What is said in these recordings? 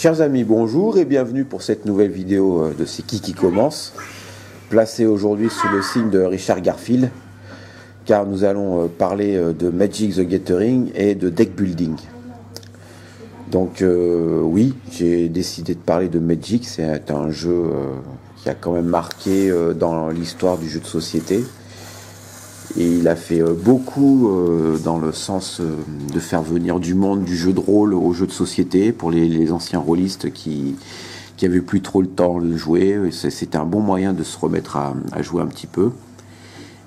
Chers amis, bonjour et bienvenue pour cette nouvelle vidéo euh, de C'est qui qui commence, placée aujourd'hui sous le signe de Richard Garfield, car nous allons euh, parler euh, de Magic the Gathering et de deck building. Donc oui, j'ai décidé de parler de Magic, c'est un jeu qui a quand même marqué dans l'histoire du jeu de société. Il a fait euh, beaucoup euh, dans le sens euh, de faire venir du monde du jeu de rôle au jeu de société pour les, anciens rôlistes qui qui avaient plus trop le temps de jouer. C'était un bon moyen de se remettre à, jouer un petit peu.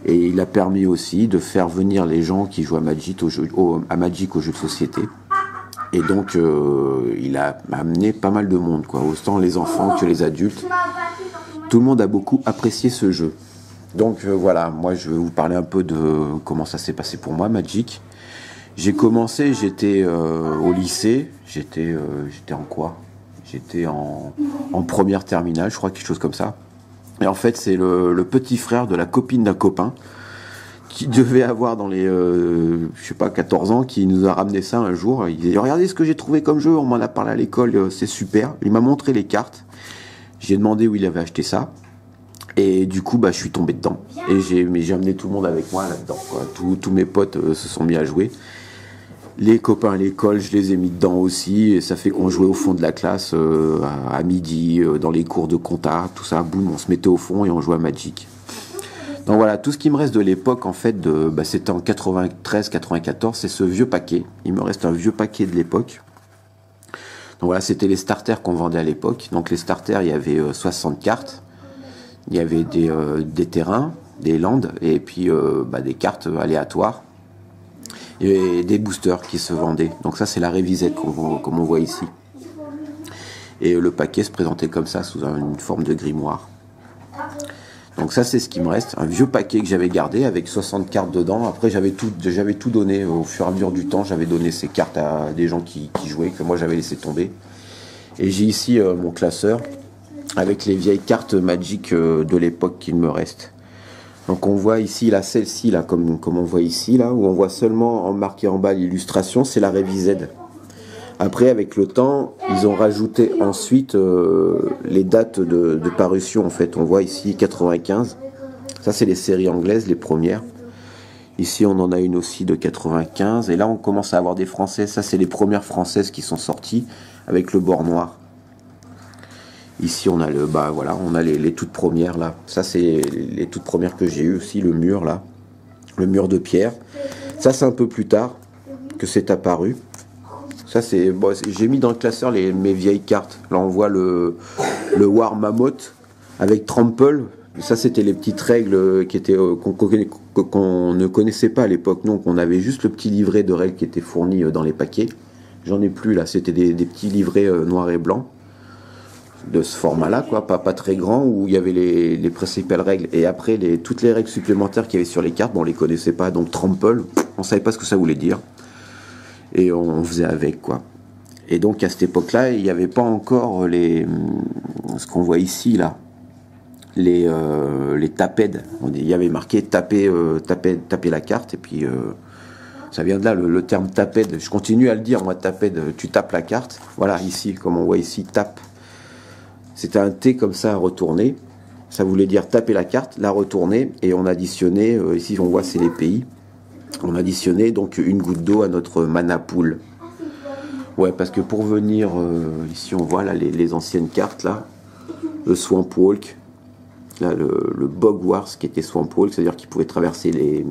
Et il a permis aussi de faire venir les gens qui jouent à Magic au jeu, à Magic au jeu de société. Et donc, il a amené pas mal de monde, quoi. Autant les enfants que les adultes. Tout le monde a beaucoup apprécié ce jeu. Donc euh, voilà, moi je vais vous parler un peu de comment ça s'est passé pour moi, Magic. J'ai commencé, j'étais euh, au lycée, j'étais euh, j'étais en quoi? J'étais en, première terminale, je crois, quelque chose comme ça. Et en fait, c'est le, petit frère de la copine d'un copain qui devait avoir dans les, je sais pas, 14 ans, qui nous a ramené ça un jour. Il dit, regardez ce que j'ai trouvé comme jeu, on m'en a parlé à l'école, c'est super. Il m'a montré les cartes. J'ai demandé où il avait acheté ça. Et du coup, bah, je suis tombé dedans. Et j'ai, amené tout le monde avec moi là-dedans. Tous, mes potes euh, se sont mis à jouer. Les copains à l'école, je les ai mis dedans aussi. Et ça fait qu'on jouait au fond de la classe euh, à, midi, euh, dans les cours de compta, tout ça. Boum, on se mettait au fond et on jouait à Magic. Donc voilà, tout ce qui me reste de l'époque, en fait, bah, c'était en 93-94, c'est ce vieux paquet. Il me reste un vieux paquet de l'époque. Donc voilà, c'était les starters qu'on vendait à l'époque. Donc les starters, il y avait 60 cartes. Il y avait des, euh, des terrains, des landes, et puis euh, bah, des cartes aléatoires. Et des boosters qui se vendaient. Donc ça, c'est la révisette comme on voit ici. Et le paquet se présentait comme ça, sous une forme de grimoire. Donc ça, c'est ce qui me reste. Un vieux paquet que j'avais gardé avec 60 cartes dedans. Après, j'avais tout, j'avais tout donné au fur et à mesure du temps. J'avais donné ces cartes à des gens qui, jouaient, que moi j'avais laissé tomber. Et j'ai ici euh, mon classeur avec les vieilles cartes Magic euh, de l'époque qu'il me reste. Donc on voit ici là celle-ci là comme, comme on voit ici là où on voit seulement en marqué en bas l'illustration, c'est la révisée. Après avec le temps, ils ont rajouté ensuite euh, les dates de, de, parution en fait. On voit ici 95. Ça c'est les séries anglaises les premières. Ici on en a une aussi de 95 et là on commence à avoir des françaises. Ça c'est les premières françaises qui sont sorties avec le bord noir. Ici, on a le, bah voilà, on a les, toutes premières là. Ça, c'est les toutes premières que j'ai eues aussi, le mur là, le mur de pierre. Ça, c'est un peu plus tard que c'est apparu. Ça, c'est, j'ai mis dans le classeur les, mes vieilles cartes. Là, on voit le, le War Mammoth avec Trample. Ça, c'était les petites règles qui étaient euh, qu'on ne connaissait pas à l'époque. Donc, on avait juste le petit livret de règles qui était fourni euh, dans les paquets. J'en ai plus là. C'était des, petits livrets euh, noirs et blancs de ce format-là, quoi, pas, pas très grand, où il y avait les, les principales règles. Et après, les, toutes les règles supplémentaires qu'il y avait sur les cartes, bon, on les connaissait pas, donc Trample, on savait pas ce que ça voulait dire. Et on faisait avec, quoi. Et donc, à cette époque-là, il n'y avait pas encore les, ce qu'on voit ici, là, les, euh, les tapèdes. Il y avait marqué taper, euh, taper, taper la carte, et puis, euh, ça vient de là, le, terme tapède. Je continue à le dire, moi, tapède, tu tapes la carte. Voilà, ici, comme on voit ici, tape c'était un T comme ça à retourner. Ça voulait dire taper la carte, la retourner, et on additionnait, euh, ici on voit c'est les pays, on additionnait donc une goutte d'eau à notre mana pool. Ouais, parce que pour venir, euh, ici on voit là les, anciennes cartes là, le Swamp Walk, là le, le Bog Wars qui était Swamp Walk, c'est-à-dire qu'il pouvait traverser les,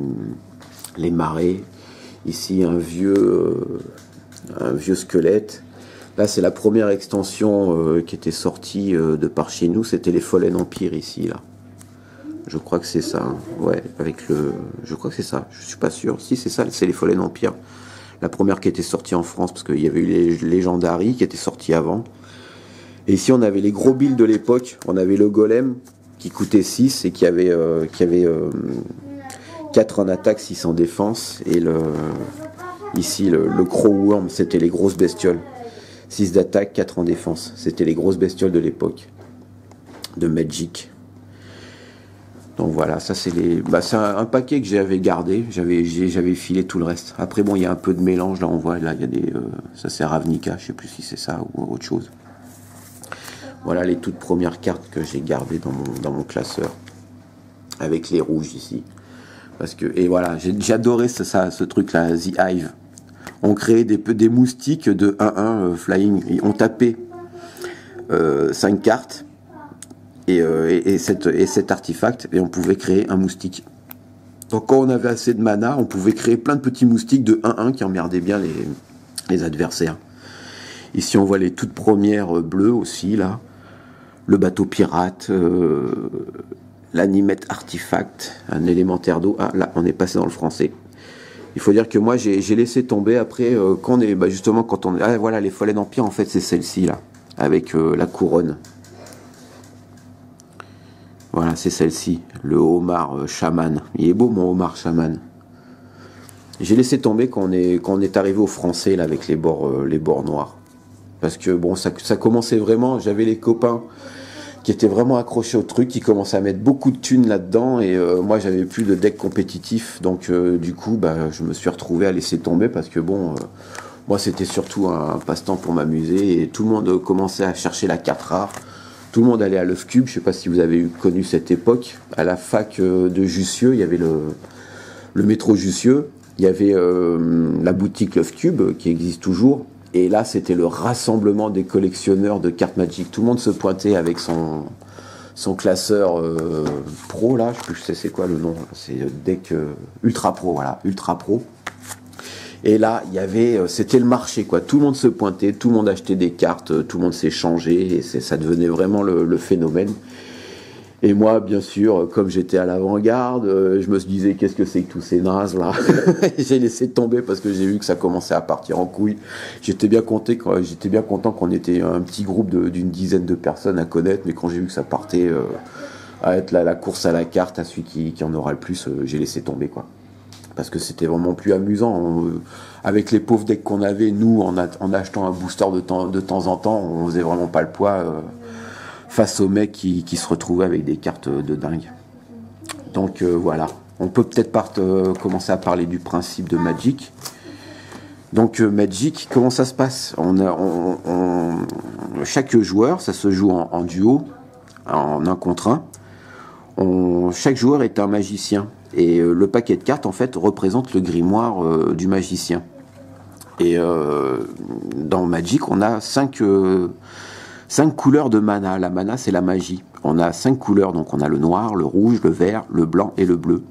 les marais. Ici un vieux, euh, un vieux squelette Là, c'est la première extension euh, qui était sortie euh, de par chez nous. C'était les Fallen Empire ici, là. Je crois que c'est ça. Hein. Ouais, avec le. Je crois que c'est ça. Je suis pas sûr. Si, c'est ça. C'est les Fallen Empire. La première qui était sortie en France, parce qu'il y avait eu les Legendary qui étaient sortis avant. Et ici, on avait les gros builds de l'époque. On avait le Golem qui coûtait 6 et qui avait, euh, qui avait 4 en attaque, 6 en défense. Et le, ici, le Crow Worm, c'était les grosses bestioles. 6 d'attaque, 4 en défense. C'était les grosses bestioles de l'époque. De Magic. Donc voilà, ça c'est les. Bah, un, paquet que j'avais gardé, j'avais, filé tout le reste. Après bon, il y a un peu de mélange, là on voit, là il y a des. Euh, ça c'est Ravnica, je sais plus si c'est ça ou autre chose. Voilà les toutes premières cartes que j'ai gardées dans mon, classeur. Avec les rouges ici. Parce que, et voilà, ce, ça, ce truc-là, The Hive. On créait des, moustiques de 1-1 euh, flying. On tapait 5 euh, cartes et, euh, et, cette, et cet artefact et on pouvait créer un moustique. Donc quand on avait assez de mana, on pouvait créer plein de petits moustiques de 1-1 qui emmerdaient bien les, adversaires. Ici on voit les toutes premières bleues aussi là. Le bateau pirate, euh, l'animette artefact, un élémentaire d'eau. Ah là on est passé dans le français. Il faut dire que moi j'ai laissé tomber après euh, quand on est bah, justement quand on ah voilà les follets d'empire en fait c'est celle-ci là avec euh, la couronne. Voilà, c'est celle-ci, le homard euh, chaman. Il est beau mon homard chaman. J'ai laissé tomber quand on est, est arrivé au français là, avec les bords, euh, les noirs. Parce que bon, ça commençait vraiment, j'avais les copains qui étaient vraiment accrochés au truc, qui commençaient à mettre beaucoup de thunes là-dedans, et moi j'avais plus de deck compétitif, donc du coup bah, je me suis retrouvé à laisser tomber parce que bon, moi, c'était surtout un passe-temps pour m'amuser et tout le monde commençait à chercher la carte rare. Tout le monde allait à l'œuf cube. Je sais pas si vous avez connu cette époque. À la fac euh, de Jussieu, il y avait le, métro Jussieu. Il y avait euh, la boutique l'œuf cube qui existe toujours. Et là, c'était le rassemblement des collectionneurs de cartes Magic. Tout le monde se pointait avec son, son classeur euh, pro, là. Je sais c'est quoi le nom. C'est Deck Ultra Pro, voilà. Ultra Pro. Et là, il y avait, euh, c'était le marché, quoi. Tout le monde se pointait, tout le monde achetait des cartes, euh, tout le monde s'échangeait, et ça devenait vraiment le, phénomène. Et moi, bien sûr, comme j'étais à l'avant-garde, euh, je me disais qu'est-ce que c'est que tous ces nazes là. j'ai laissé tomber parce que j'ai vu que ça commençait à partir en couille. J'étais bien content, qu'on était un petit groupe d'une dizaine de personnes à connaître, mais quand j'ai vu que ça partait à être la, course à la carte, à celui qui, en aura le plus, j'ai laissé tomber quoi parce que c'était vraiment plus amusant. Euh, avec les pauvres decks qu'on avait, nous, en, achetant un booster de temps, de temps en temps, on faisait vraiment pas le poids euh, face aux mecs qui, se retrouvaient avec des cartes de dingue. Donc euh, voilà, on peut peut-être commencer à parler du principe de Magic. Donc Magic, comment ça se passe? On Chaque joueur, ça se joue en, duo, en un contre un. chaque joueur est un magicien. Et euh, le paquet de cartes, en fait, représente le grimoire euh, du magicien. Et euh, dans Magic, on a cinq, cinq couleurs de mana. La mana, c'est la magie. On a cinq couleurs, donc on a le noir, le rouge, le vert, le blanc et le bleu,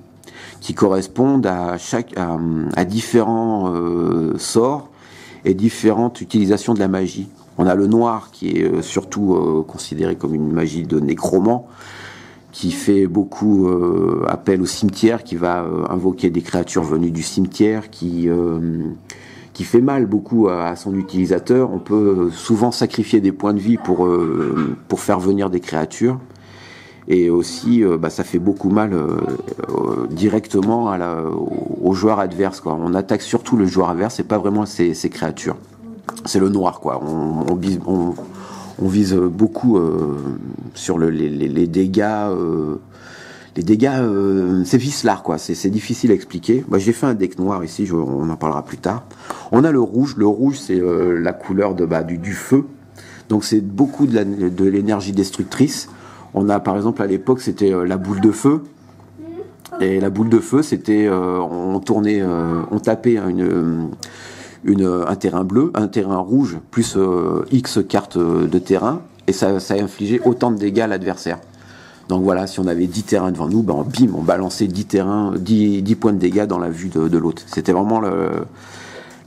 qui correspondent à, chaque, à, différents sorts et différentes utilisations de la magie. On a le noir qui est surtout considéré comme une magie de nécromant, qui fait beaucoup euh, appel au cimetière, qui va euh, invoquer des créatures venues du cimetière, qui, euh, qui fait mal beaucoup à, son utilisateur. On peut souvent sacrifier des points de vie pour, pour faire venir des créatures. Et aussi, bah, ça fait beaucoup mal directement à la, au joueur adverse. Quoi. On attaque surtout le joueur adverse et pas vraiment ses, créatures. C'est le noir, quoi. On, on, on, vise beaucoup euh, sur les, dégâts. Les dégâts, euh, euh, c'est vicelard quoi. C'est difficile à expliquer. Moi, j'ai fait un deck noir ici. on en parlera plus tard. On a le rouge. Le rouge, c'est la couleur de bah, du, feu. Donc, c'est beaucoup de l'énergie destructrice. On a, par exemple, à l'époque, c'était la boule de feu. Et la boule de feu, c'était, on tournait, on tapait un terrain bleu, un terrain rouge, plus euh, X cartes de terrain, et ça, ça infligé autant de dégâts à l'adversaire. Donc voilà, si on avait 10 terrains devant nous, ben bim, on balançait 10 terrains, 10, 10 points de dégâts dans la vue de, l'autre. C'était vraiment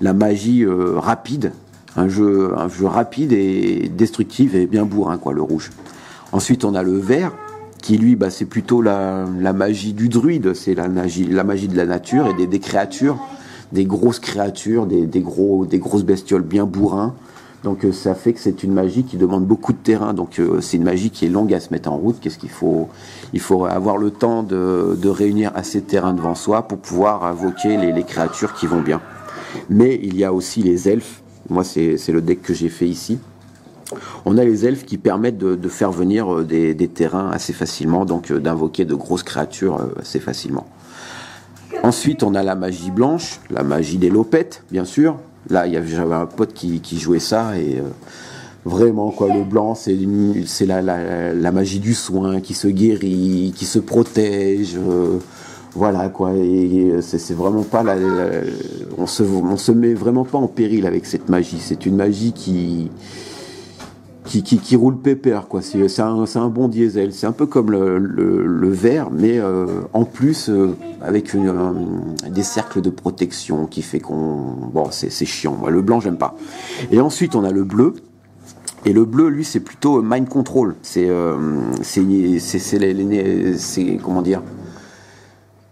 la magie euh, rapide, un jeu, rapide et destructif et bien bourrin, quoi, le rouge. Ensuite, on a le vert, qui lui, bah, c'est plutôt la, magie du druide, c'est la magie, de la nature et des, créatures des grosses créatures, des, gros, des grosses bestioles bien bourrins. Donc euh, ça fait que c'est une magie qui demande beaucoup de terrain. Donc euh, c'est une magie qui est longue à se mettre en route. Qu'est-ce qu'il faut Il faut avoir le temps de, réunir assez de terrain devant soi pour pouvoir invoquer les, créatures qui vont bien. Mais il y a aussi les elfes. Moi c'est le deck que j'ai fait ici. On a les elfes qui permettent de, faire venir euh, des, des, terrains assez facilement, donc d'invoquer de grosses créatures assez facilement. Ensuite, on a la magie blanche, la magie des lopettes, bien sûr. Là, j'avais un pote qui, jouait ça et euh, Vraiment, quoi. Le blanc, c'est la, magie du soin qui se guérit, qui se protège. Euh, voilà, quoi. Et c'est vraiment pas la, on se, on se met vraiment pas en péril avec cette magie. C'est une magie qui, qui, roule pépère, quoi. C'est un, un, bon diesel. C'est un peu comme le, le, verre, mais euh, en plus euh, avec une, des cercles de protection qui fait qu'on. Bon, c'est chiant. Moi, le blanc, j'aime pas. Et ensuite, on a le bleu. Et le bleu, lui, c'est plutôt mind control. C'est, euh, c'est, comment dire?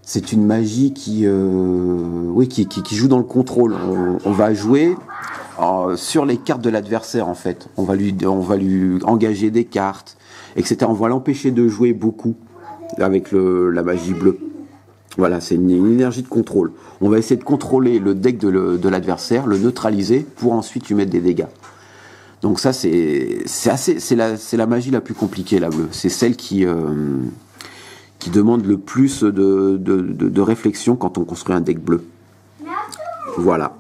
C'est une magie qui, oui, qui, qui, joue dans le contrôle. on va jouer sur les cartes de l'adversaire en fait. On va lui, on va lui engager des cartes, etc. On va l'empêcher de jouer beaucoup avec le, la magie bleue. Voilà, c'est une, énergie de contrôle. On va essayer de contrôler le deck de l'adversaire, le, neutraliser pour ensuite lui mettre des dégâts. Donc ça, c'est assez, c'est la, la magie la plus compliquée la bleue. C'est celle qui euh, qui demande le plus de, de, de réflexion quand on construit un deck bleu. Voilà.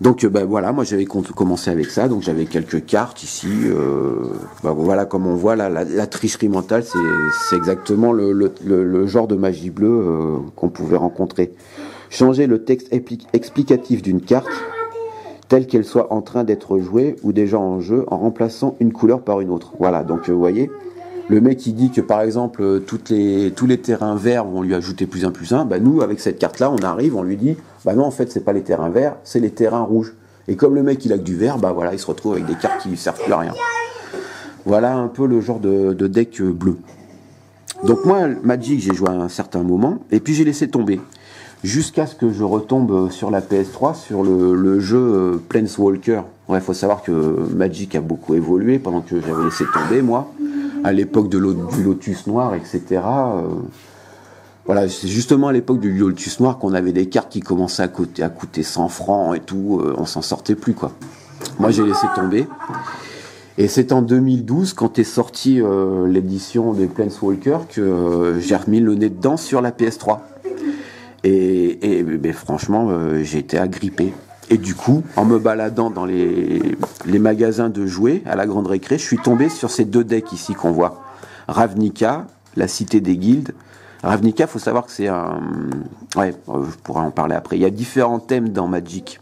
Donc ben voilà, moi j'avais commencé avec ça, donc j'avais quelques cartes ici. Euh, ben voilà, comme on voit là, la, tricherie mentale, c'est exactement le, le, le, genre de magie bleue euh, qu'on pouvait rencontrer. Changer le texte explicatif d'une carte, telle qu'elle soit en train d'être jouée ou déjà en jeu, en remplaçant une couleur par une autre. Voilà, donc vous voyez, le mec qui dit que par exemple toutes les, tous les terrains verts vont lui ajouter plus un plus un, bah nous avec cette carte là on arrive, on lui dit bah non en fait c'est pas les terrains verts, c'est les terrains rouges. Et comme le mec il a que du vert, bah voilà il se retrouve avec des cartes qui lui servent plus à rien. Voilà un peu le genre de, deck bleu. Donc moi Magic j'ai joué à un certain moment et puis j'ai laissé tomber jusqu'à ce que je retombe sur la PS3 sur le, jeu euh, Planeswalker. Il faut savoir que Magic a beaucoup évolué pendant que j'avais laissé tomber moi à l'époque de du Lotus Noir, etc. Euh, voilà, c'est justement à l'époque du Lotus Noir qu'on avait des cartes qui commençaient à coûter, à coûter 100 francs et tout, euh, on s'en sortait plus quoi. Moi j'ai laissé tomber. Et c'est en 2012, quand est sortie euh, l'édition des Planeswalker, que j'ai remis le nez dedans sur la PS3. Et, et franchement, j'ai été agrippé. Et du coup, en me baladant dans les, magasins de jouets à la grande récré, je suis tombé sur ces deux decks ici qu'on voit. Ravnica, la cité des guildes. Ravnica, faut savoir que c'est un... Ouais, je pourrais en parler après. Il y a différents thèmes dans Magic.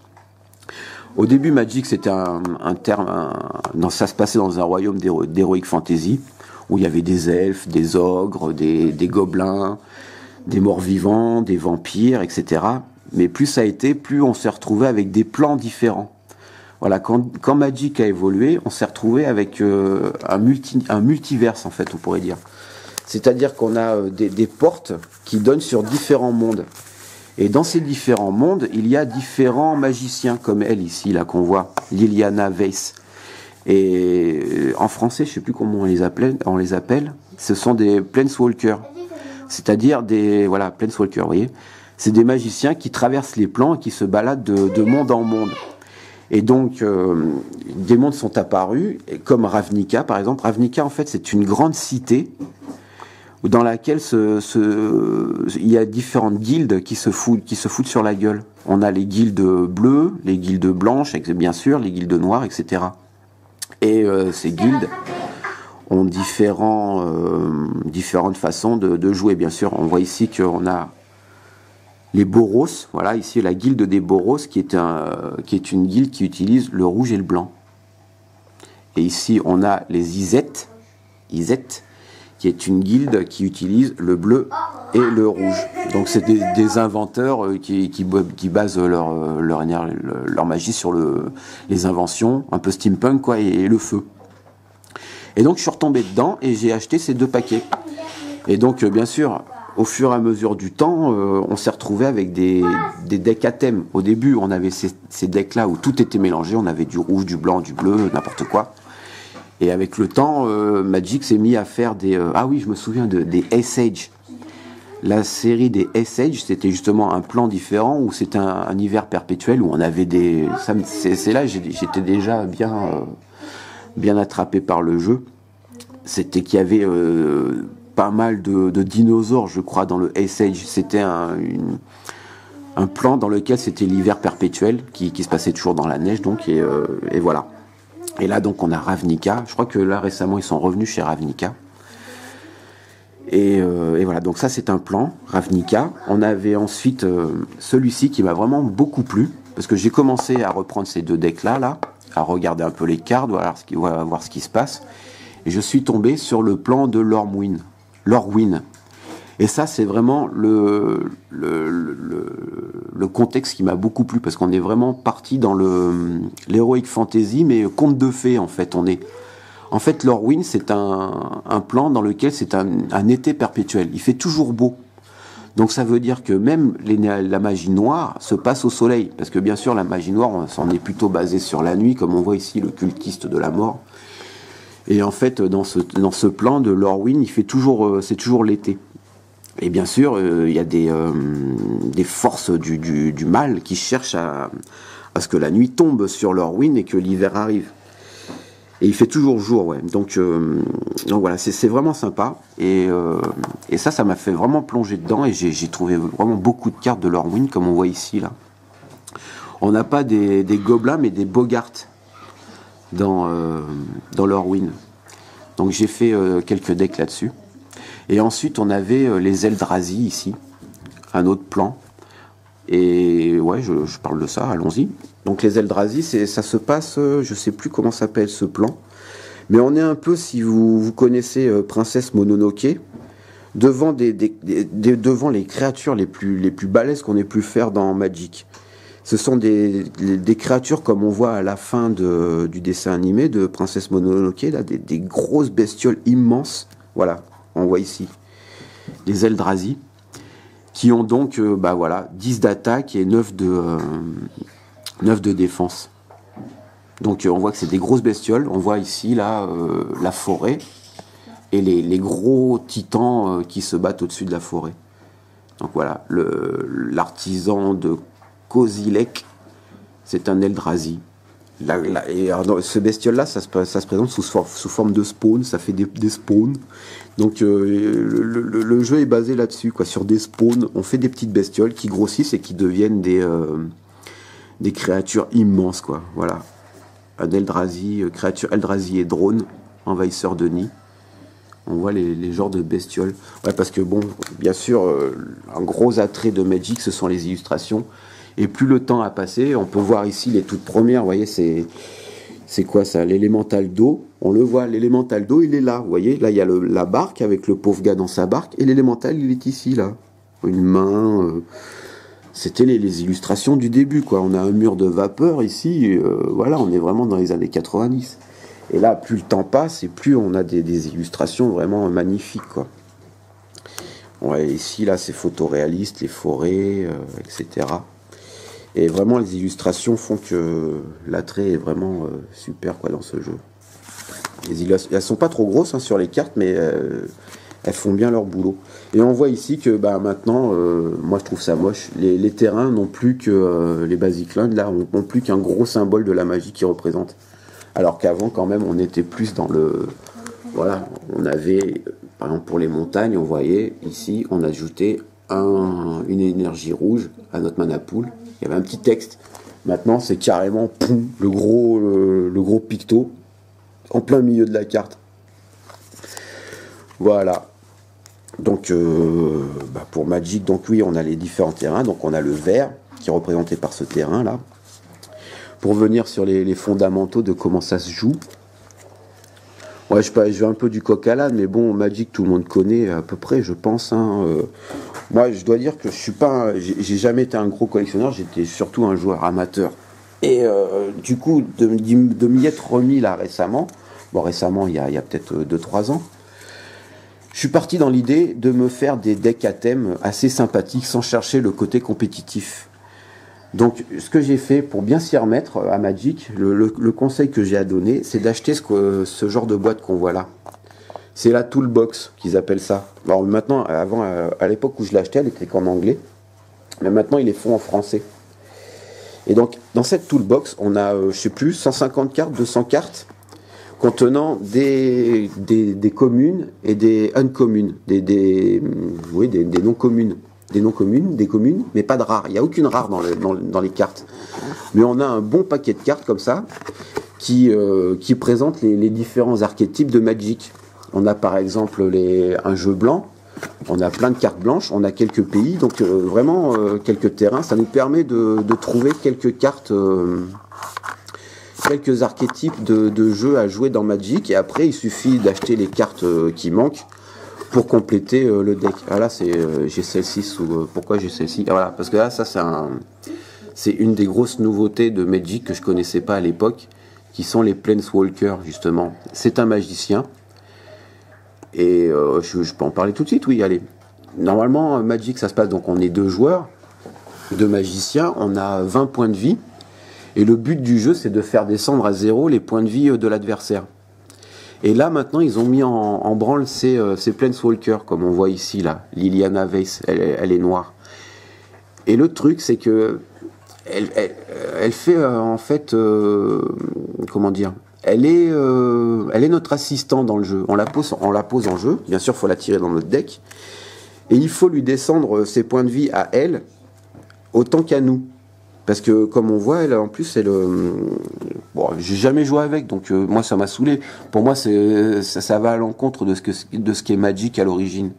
Au début, Magic, c'était un, terme... ça se passait dans un royaume d'heroic fantasy, où il y avait des elfes, des ogres, des, des gobelins, des morts vivants, des vampires, etc mais plus ça a été, plus on s'est retrouvé avec des plans différents. Voilà, quand, quand Magic a évolué, on s'est retrouvé avec euh, un, multi, un multiverse, en fait, on pourrait dire. C'est-à-dire qu'on a euh, des, portes qui donnent sur différents mondes. Et dans ces différents mondes, il y a différents magiciens, comme elle ici, là qu'on voit, Liliana Weiss. Et euh, en français, je sais plus comment on les appelle, on. Ce sont des planeswalkers, c'est-à-dire des voilà planeswalkers, vous voyez c'est des magiciens qui traversent les plans et qui se baladent de, monde en monde. Et donc, euh, des mondes sont apparus, comme Ravnica, par exemple. Ravnica, en fait, c'est une grande cité dans laquelle il y a différentes guildes qui se, foutent, sur la gueule. On a les guildes bleues, les guildes blanches, bien sûr, les guildes noires, etc. Et euh, ces guildes ont différents, euh, différentes façons de, de, jouer, bien sûr. On voit ici qu'on a les Boros, voilà, ici la guilde des Boros, qui est, un, qui est une guilde qui utilise le rouge et le blanc. Et ici, on a les Isettes, Isettes qui est une guilde qui utilise le bleu et le rouge. Donc c'est des, inventeurs euh, qui, basent leur, euh, magie sur le, les inventions, un peu steampunk, quoi, et, le feu. Et donc je suis retombé dedans et j'ai acheté ces deux paquets. Et donc, euh, bien sûr, au fur et à mesure du temps, on s'est retrouvé avec des, decks à thème. Au début, on avait ces, decks-là où tout était mélangé. On avait du rouge, du blanc, du bleu, n'importe quoi. Et avec le temps, euh, Magic s'est mis à faire des... Euh, ah oui, je me souviens de, des S-Age. La série des S-Age, c'était justement un plan différent où c'était un, hiver perpétuel où on avait des... C'est là j'étais déjà bien, bien attrapé par le jeu. C'était qu'il y avait pas mal de, dinosaures, je crois, dans le Age. C'était un, plan dans lequel c'était l'hiver perpétuel qui, se passait toujours dans la neige, donc, euh, et, voilà. Et là, donc, on a Ravnica. Je crois que là, récemment, ils sont revenus chez Ravnica. Et, euh, voilà, donc ça, c'est un plan, Ravnica. On avait ensuite euh, celui-ci qui m'a vraiment beaucoup plu, parce que j'ai commencé à reprendre ces deux decks-là, là, à regarder un peu les cartes, voir ce qui, voir ce qui se passe. Et je suis tombé sur le plan de Lorwyn. Lorwyn. Et ça, c'est vraiment le, contexte qui m'a beaucoup plu, parce qu'on est vraiment parti dans l'heroic fantasy, mais conte de fées, en fait. On est, en fait, Lorwyn, c'est un, plan dans lequel c'est un, été perpétuel. Il fait toujours beau. Donc ça veut dire que même la magie noire se passe au soleil, parce que bien sûr la magie noire, on s'en est plutôt basé sur la nuit, comme on voit ici le cultiste de la mort. Et en fait, dans ce, dans ce plan de Lorwyn, il fait toujours, euh, c'est toujours l'été. Et bien sûr, euh, il y a des, euh, forces du, mal qui cherchent à, ce que la nuit tombe sur Lorwyn et que l'hiver arrive. Et il fait toujours jour, ouais. Donc, euh, voilà, c'est vraiment sympa. Et, ça, ça m'a fait vraiment plonger dedans. Et j'ai trouvé vraiment beaucoup de cartes de Lorwyn, comme on voit ici, là. On n'a pas des, des, gobelins, mais des bogarts dans, dans Lorwyn. Donc j'ai fait quelques decks là-dessus. Et ensuite, on avait euh, les Eldrazi ici, un autre plan. Et ouais, je, parle de ça, allons-y. Donc les Eldrazi, ça se passe, euh, je sais plus comment s'appelle ce plan, mais on est un peu, si vous, vous connaissez euh, Princesse Mononoke, devant, des, devant les créatures les plus, les plus balèzes qu'on ait pu faire dans Magic. Ce sont des, des, créatures comme on voit à la fin du dessin animé de Princesse Mononoke, là, des, des grosses bestioles immenses. Voilà, on voit ici les Eldrazi, qui ont donc euh, bah voilà, 10 d'attaque et 9 de, 9 euh, de défense. Donc euh, on voit que c'est des grosses bestioles. On voit ici là la forêt et les, gros titans qui se battent au-dessus de la forêt. Donc voilà, l'artisan de Kozilek, c'est un Eldrazi et ce bestiole-là, ça se, présente sous, forme de spawn, ça fait des, spawns. Donc euh, le, le, jeu est basé là-dessus, quoi, sur des spawns. On fait des petites bestioles qui grossissent et qui deviennent des, euh, des créatures immenses, quoi. Voilà. Un Eldrazi, euh, créature Eldrazi et drone, envahisseur de nid. On voit les, les, genres de bestioles. Ouais, parce que bon, bien sûr, un gros attrait de Magic, ce sont les illustrations. Et plus le temps a passé, on peut voir ici les toutes premières, vous voyez, c'est c'est quoi ça L'élémental d'eau, on le voit, l'élémental d'eau, il est là, vous voyez, là il y a la barque avec le pauvre gars dans sa barque, et l'élémental, il est ici, là. Une main, euh, c'était les, illustrations du début, quoi. On a un mur de vapeur ici, euh, voilà, on est vraiment dans les années 90. Et là, plus le temps passe, et plus on a des, illustrations vraiment magnifiques, quoi. Ouais, ici, là, c'est photoréaliste, les forêts, euh, etc. Et vraiment, les illustrations font que l'attrait est vraiment euh, super quoi, dans ce jeu. Les illustrations, elles sont pas trop grosses hein, sur les cartes, mais euh, elles font bien leur boulot. Et on voit ici que bah, maintenant, euh, moi je trouve ça moche, les, terrains n'ont plus que les Basic là, n'ont plus qu'un gros symbole de la magie qui représente. Alors qu'avant, quand même, on était plus dans le. Voilà, on avait, par exemple, pour les montagnes, on voyait ici, on ajoutait un, une énergie rouge à notre mana pool il y avait un petit texte. Maintenant, c'est carrément le gros, le, gros picto en plein milieu de la carte. Voilà. Donc, euh, bah, pour Magic, donc oui, on a les différents terrains. Donc, on a le vert qui est représenté par ce terrain là. Pour venir sur les, fondamentaux de comment ça se joue. Ouais, je, je vais un peu du coq à l'âne, mais bon, Magic, tout le monde connaît à peu près, je pense. Hein, euh, moi, je dois dire que je suis pas, j'ai jamais été un gros collectionneur, j'étais surtout un joueur amateur. Et euh, du coup, de, de m'y être remis là récemment, bon récemment, il y a, peut-être 2-3 ans, je suis parti dans l'idée de me faire des decks à thème assez sympathiques sans chercher le côté compétitif. Donc, ce que j'ai fait pour bien s'y remettre à Magic, le, conseil que j'ai à donner, c'est d'acheter ce, genre de boîte qu'on voit là. C'est la toolbox qu'ils appellent ça. Alors maintenant, avant, euh, à l'époque où je acheté, elle était qu'en anglais. Mais maintenant, ils les font en français. Et donc, dans cette toolbox, on a, je euh, je sais plus, 150 cartes, 200 cartes contenant des, des, communes et des uncommunes, des, des, oui, des, non communes. Des non communes, des communes, mais pas de rares. Il n'y a aucune rare dans, les cartes. Mais on a un bon paquet de cartes comme ça qui, qui présente les, différents archétypes de Magic. On a par exemple un jeu blanc, on a plein de cartes blanches, on a quelques pays, donc vraiment quelques terrains. Ça nous permet de, trouver quelques cartes quelques archétypes de, jeux à jouer dans Magic et après il suffit d'acheter les cartes euh, qui manquent pour compléter euh, le deck. Ah là c'est euh, j'ai celle-ci sous pourquoi j'ai celle-ci? Ah, Voilà parce que là ça c'est un c'est une des grosses nouveautés de Magic que je connaissais pas à l'époque qui sont les Planeswalkers justement. C'est un magicien et je, peux en parler tout de suite? Oui allez. Normalement Magic ça se passe donc on est deux joueurs, deux magiciens, on a 20 points de vie et le but du jeu, c'est de faire descendre à zéro les points de vie euh, de l'adversaire. Et là, maintenant, ils ont mis en, branle ces, euh, ces Planeswalkers, comme on voit ici, là. Liliana Weiss, elle, est noire. Et le truc, c'est que elle, fait euh, en fait, comment dire, elle est, elle est notre assistant dans le jeu. On la pose, on la pose en jeu. Bien sûr, il faut la tirer dans notre deck. Et il faut lui descendre ses points de vie à elle autant qu'à nous. Parce que comme on voit, elle en plus, elle, bon, j'ai jamais joué avec, donc euh, moi ça m'a saoulé. Pour moi, c'est ça, va à l'encontre de ce que de ce qui est Magic à l'origine.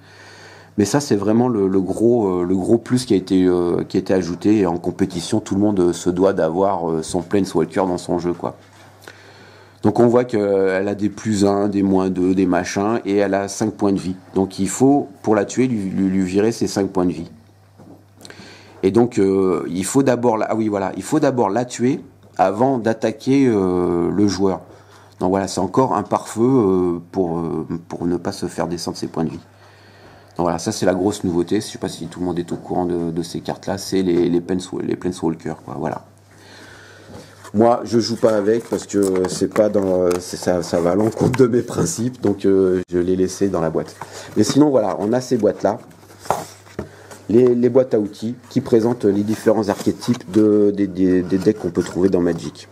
Mais ça, c'est vraiment le, gros euh, le gros plus qui a été euh, qui a été ajouté. Et en compétition, tout le monde se doit d'avoir son Planeswalker dans son jeu, quoi. Donc on voit qu'elle a des plus 1, des moins 2, des machins, et elle a 5 points de vie. Donc il faut, pour la tuer, lui, lui virer ses 5 points de vie. Et donc, euh, il faut d'abord, la... ah oui, voilà, il faut d'abord la tuer avant d'attaquer euh, le joueur. Donc voilà, c'est encore un pare-feu euh, pour, pour ne pas se faire descendre ses points de vie. Donc voilà, ça c'est la grosse nouveauté. Je sais pas si tout le monde est au courant de, ces cartes-là. C'est les, les, les quoi. Voilà. Moi, je joue pas avec parce que c'est pas dans, ça, ça va à l'encontre de mes principes, donc je l'ai laissé dans la boîte. Mais sinon, voilà, on a ces boîtes-là les, boîtes à outils qui présentent les différents archétypes de, des, decks qu'on peut trouver dans Magic.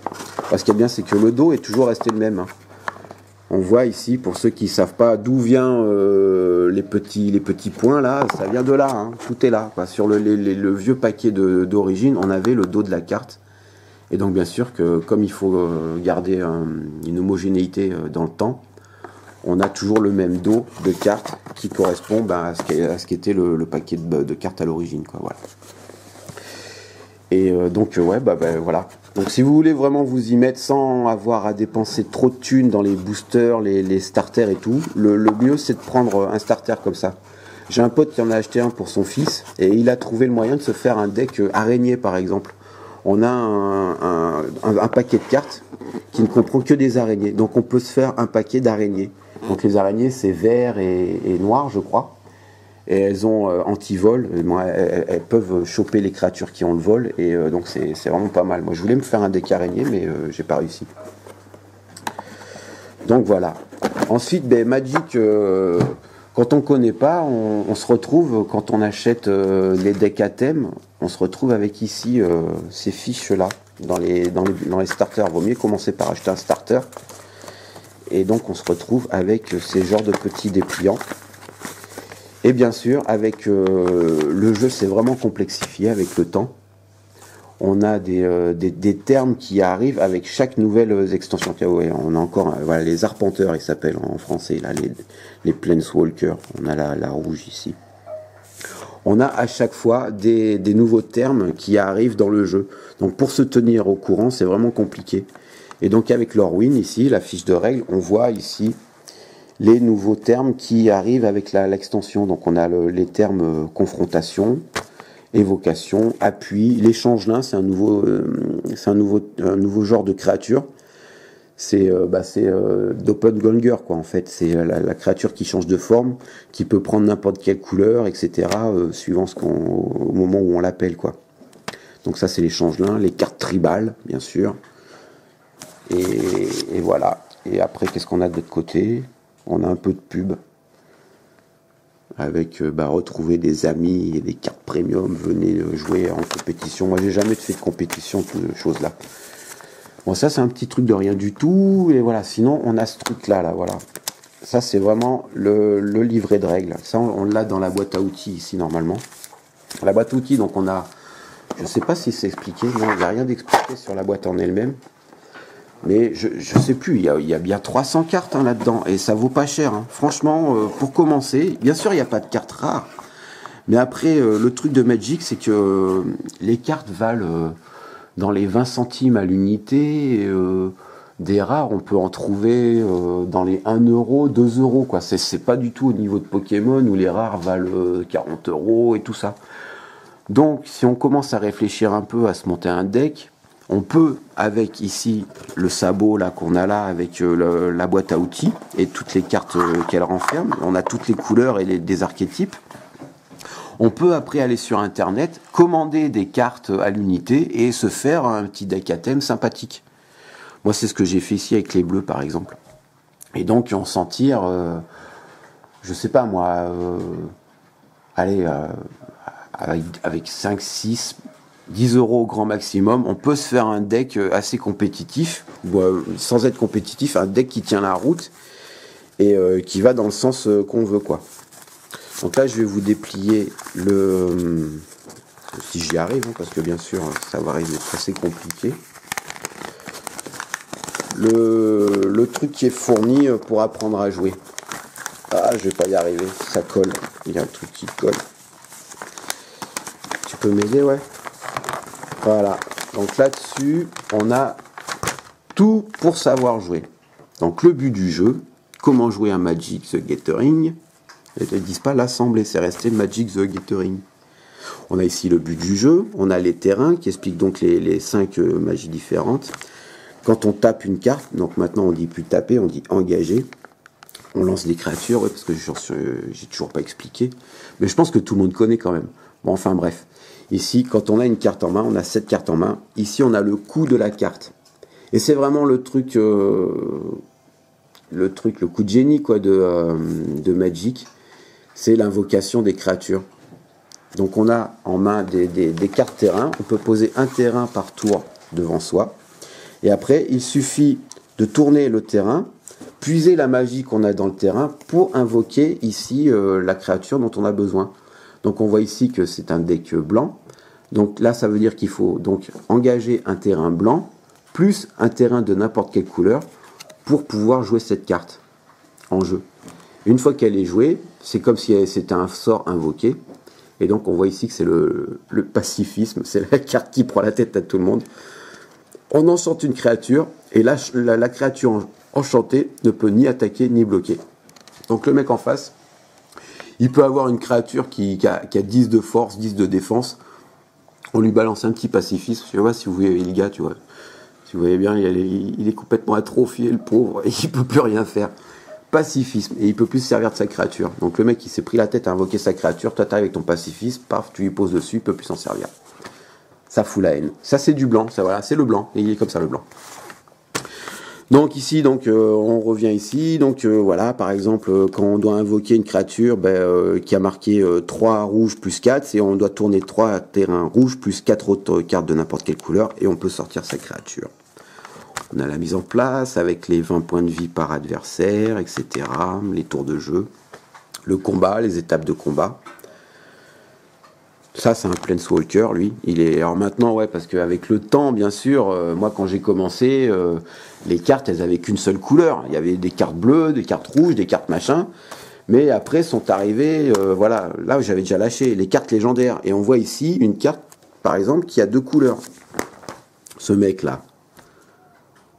Parce qu'il y a bien, c'est que le dos est toujours resté le même. Hein. On voit ici, pour ceux qui ne savent pas d'où vient euh, les, petits, points là, ça vient de là, hein. tout est là. Sur le, le vieux paquet d'origine, on avait le dos de la carte. Et donc bien sûr que comme il faut euh, garder une homogénéité euh, dans le temps, on a toujours le même dos de cartes qui correspond bah, à ce qu'était le, paquet de, cartes à l'origine. Et euh, donc, ouais, bah, bah, voilà. Donc, si vous voulez vraiment vous y mettre sans avoir à dépenser trop de thunes dans les boosters, les, starters et tout, le, mieux c'est de prendre un starter comme ça. J'ai un pote qui en a acheté un pour son fils et il a trouvé le moyen de se faire un deck euh, araignée par exemple. On a un paquet de cartes qui ne comprend que des araignées. Donc on peut se faire un paquet d'araignées. Donc les araignées, c'est vert et, noir, je crois. Et elles ont euh, anti-vol. Elles, peuvent choper les créatures qui ont le vol. Et euh, donc c'est vraiment pas mal. Moi, je voulais me faire un deck araignée, mais euh, j'ai pas réussi. Donc voilà. Ensuite, ben, Magic, quand on connaît pas, on, se retrouve, quand on achète les decks à thème, on se retrouve avec ici ces fiches-là. Dans les, dans, les, dans les starters, vaut mieux commencer par acheter un starter et donc on se retrouve avec ces genres de petits dépliants. Et bien sûr, avec euh, le jeu, c'est vraiment complexifié avec le temps. On a des, euh, termes qui arrivent avec chaque nouvelle extension. on a encore les arpenteurs, ils s'appellent en français, là, les, les. On a la, la, rouge ici. On a à chaque fois des, des nouveaux termes qui arrivent dans le jeu. Donc pour se tenir au courant, c'est vraiment compliqué. Et donc avec l'Orwin ici, la fiche de règles, on voit ici les nouveaux termes qui arrivent avec l'extension. Donc on a les termes euh, confrontation, évocation, appui, l'échange là, c'est un nouveau, euh, un nouveau, un nouveau genre de créature. C'est euh, bah, euh, quoi en fait. C'est la, créature qui change de forme, qui peut prendre n'importe quelle couleur, etc. suivant ce au moment où on l'appelle quoi. Donc ça c'est l'échange là, les cartes tribales bien sûr. Et, voilà. Et après, qu'est-ce qu'on a de l'autre côté? On a un peu de pub. Avec euh, bah, retrouver des amis et des cartes premium, venez euh, jouer en compétition. Moi, j'ai jamais fait de compétition, toutes ces choses-là. Bon, ça, c'est un petit truc de rien du tout. Et voilà, sinon, on a ce truc-là, là, voilà. Ça, c'est vraiment le, livret de règles. Ça, on, l'a dans la boîte à outils ici, normalement. La boîte à outils, donc on a... Je ne sais pas si c'est expliqué. Non, il n'y a rien d'expliqué sur la boîte en elle-même. Mais je, je sais plus, il y a, bien 300 cartes hein, là-dedans. Et ça vaut pas cher. hein. Franchement, euh, pour commencer, bien sûr, il n'y a pas de cartes rares. Mais après, euh, le truc de Magic, c'est que euh, les cartes valent dans les 20 centimes à l'unité. des rares, on peut en trouver dans les 1 euro, 2 euros. quoi. C'est pas du tout au niveau de Pokémon où les rares valent euh, 40 euros et tout ça. Donc, si on commence à réfléchir un peu à se monter un deck, on peut, avec ici le sabot là qu'on a là, avec euh, la boîte à outils et toutes les cartes euh, qu'elle renferme, on a toutes les couleurs et les, des archétypes. On peut après aller sur internet, commander des cartes à l'unité et se faire un petit deck à thème sympathique. Moi, c'est ce que j'ai fait ici avec les bleus, par exemple. Et donc, en sentir, euh, je sais pas moi, euh, allez, avec, avec 5, 6, 10 euros au grand maximum, on peut se faire un deck euh, assez compétitif, ou, euh, sans être compétitif, un deck qui tient la route et euh, qui va dans le sens qu'on veut, quoi. Donc là, je vais vous déplier le. Si j'y arrive, hein, parce que bien sûr, ça va arriver assez compliqué. Le, truc qui est fourni pour apprendre à jouer. Ah, je vais pas y arriver, ça colle. Il y a un truc qui colle. Tu peux m'aider, ouais? Voilà. Donc là-dessus, on a tout pour savoir jouer. Donc le but du jeu, comment jouer à Magic the Gathering. Ils ne disent pas l'assembler, c'est resté Magic the Gathering. On a ici le but du jeu, on a les terrains qui expliquent donc les, cinq euh, magies différentes. Quand on tape une carte, donc maintenant on dit plus taper, on dit engager. On lance des créatures, parce que euh, j'ai toujours pas expliqué. Mais je pense que tout le monde connaît quand même. Bon, enfin bref. Ici, quand on a une carte en main, on a sept cartes en main. Ici, on a le coup de la carte. Et c'est vraiment le truc, euh, le truc, le coup de génie quoi de, euh, de Magic, c'est l'invocation des créatures. Donc on a en main des cartes terrain. On peut poser un terrain par tour devant soi. Et après, il suffit de tourner le terrain, puiser la magie qu'on a dans le terrain pour invoquer ici euh, la créature dont on a besoin. Donc on voit ici que c'est un deck blanc. Donc là, ça veut dire qu'il faut donc engager un terrain blanc plus un terrain de n'importe quelle couleur pour pouvoir jouer cette carte en jeu. Une fois qu'elle est jouée, c'est comme si c'était un sort invoqué. Et donc on voit ici que c'est le, pacifisme, c'est la carte qui prend la tête à tout le monde. On enchante une créature, et la, créature en- enchantée ne peut ni attaquer ni bloquer. Donc le mec en face, il peut avoir une créature qui, a, qui a 10 de force, 10 de défense. On lui balance un petit pacifisme. Tu vois, si vous voyez le gars, tu vois. Si vous voyez bien, il est, complètement atrophié, le pauvre, et il peut plus rien faire. Pacifisme, et il peut plus se servir de sa créature. Donc le mec, il s'est pris la tête à invoquer sa créature, toi avec ton pacifisme, paf, tu lui poses dessus, il peut plus s'en servir. Ça fout la haine. Ça c'est du blanc, ça voilà, c'est le blanc, et il est comme ça le blanc. Donc ici, donc euh, on revient ici. Donc euh, voilà, par exemple, euh, quand on doit invoquer une créature ben, qui a marqué euh, 3 rouges plus 4, et on doit tourner 3 terrains rouges plus 4 autres cartes de n'importe quelle couleur, et on peut sortir sa créature. On a la mise en place avec les 20 points de vie par adversaire, etc. Les tours de jeu, le combat, les étapes de combat. Ça, c'est un Planeswalker, lui. Il est alors maintenant, ouais, parce qu'avec le temps, bien sûr, euh, moi, quand j'ai commencé, euh, les cartes, elles avaient qu'une seule couleur. Il y avait des cartes bleues, des cartes rouges, des cartes machin. Mais après sont arrivées, euh, voilà, là où j'avais déjà lâché les cartes légendaires. Et on voit ici une carte, par exemple, qui a deux couleurs. Ce mec-là,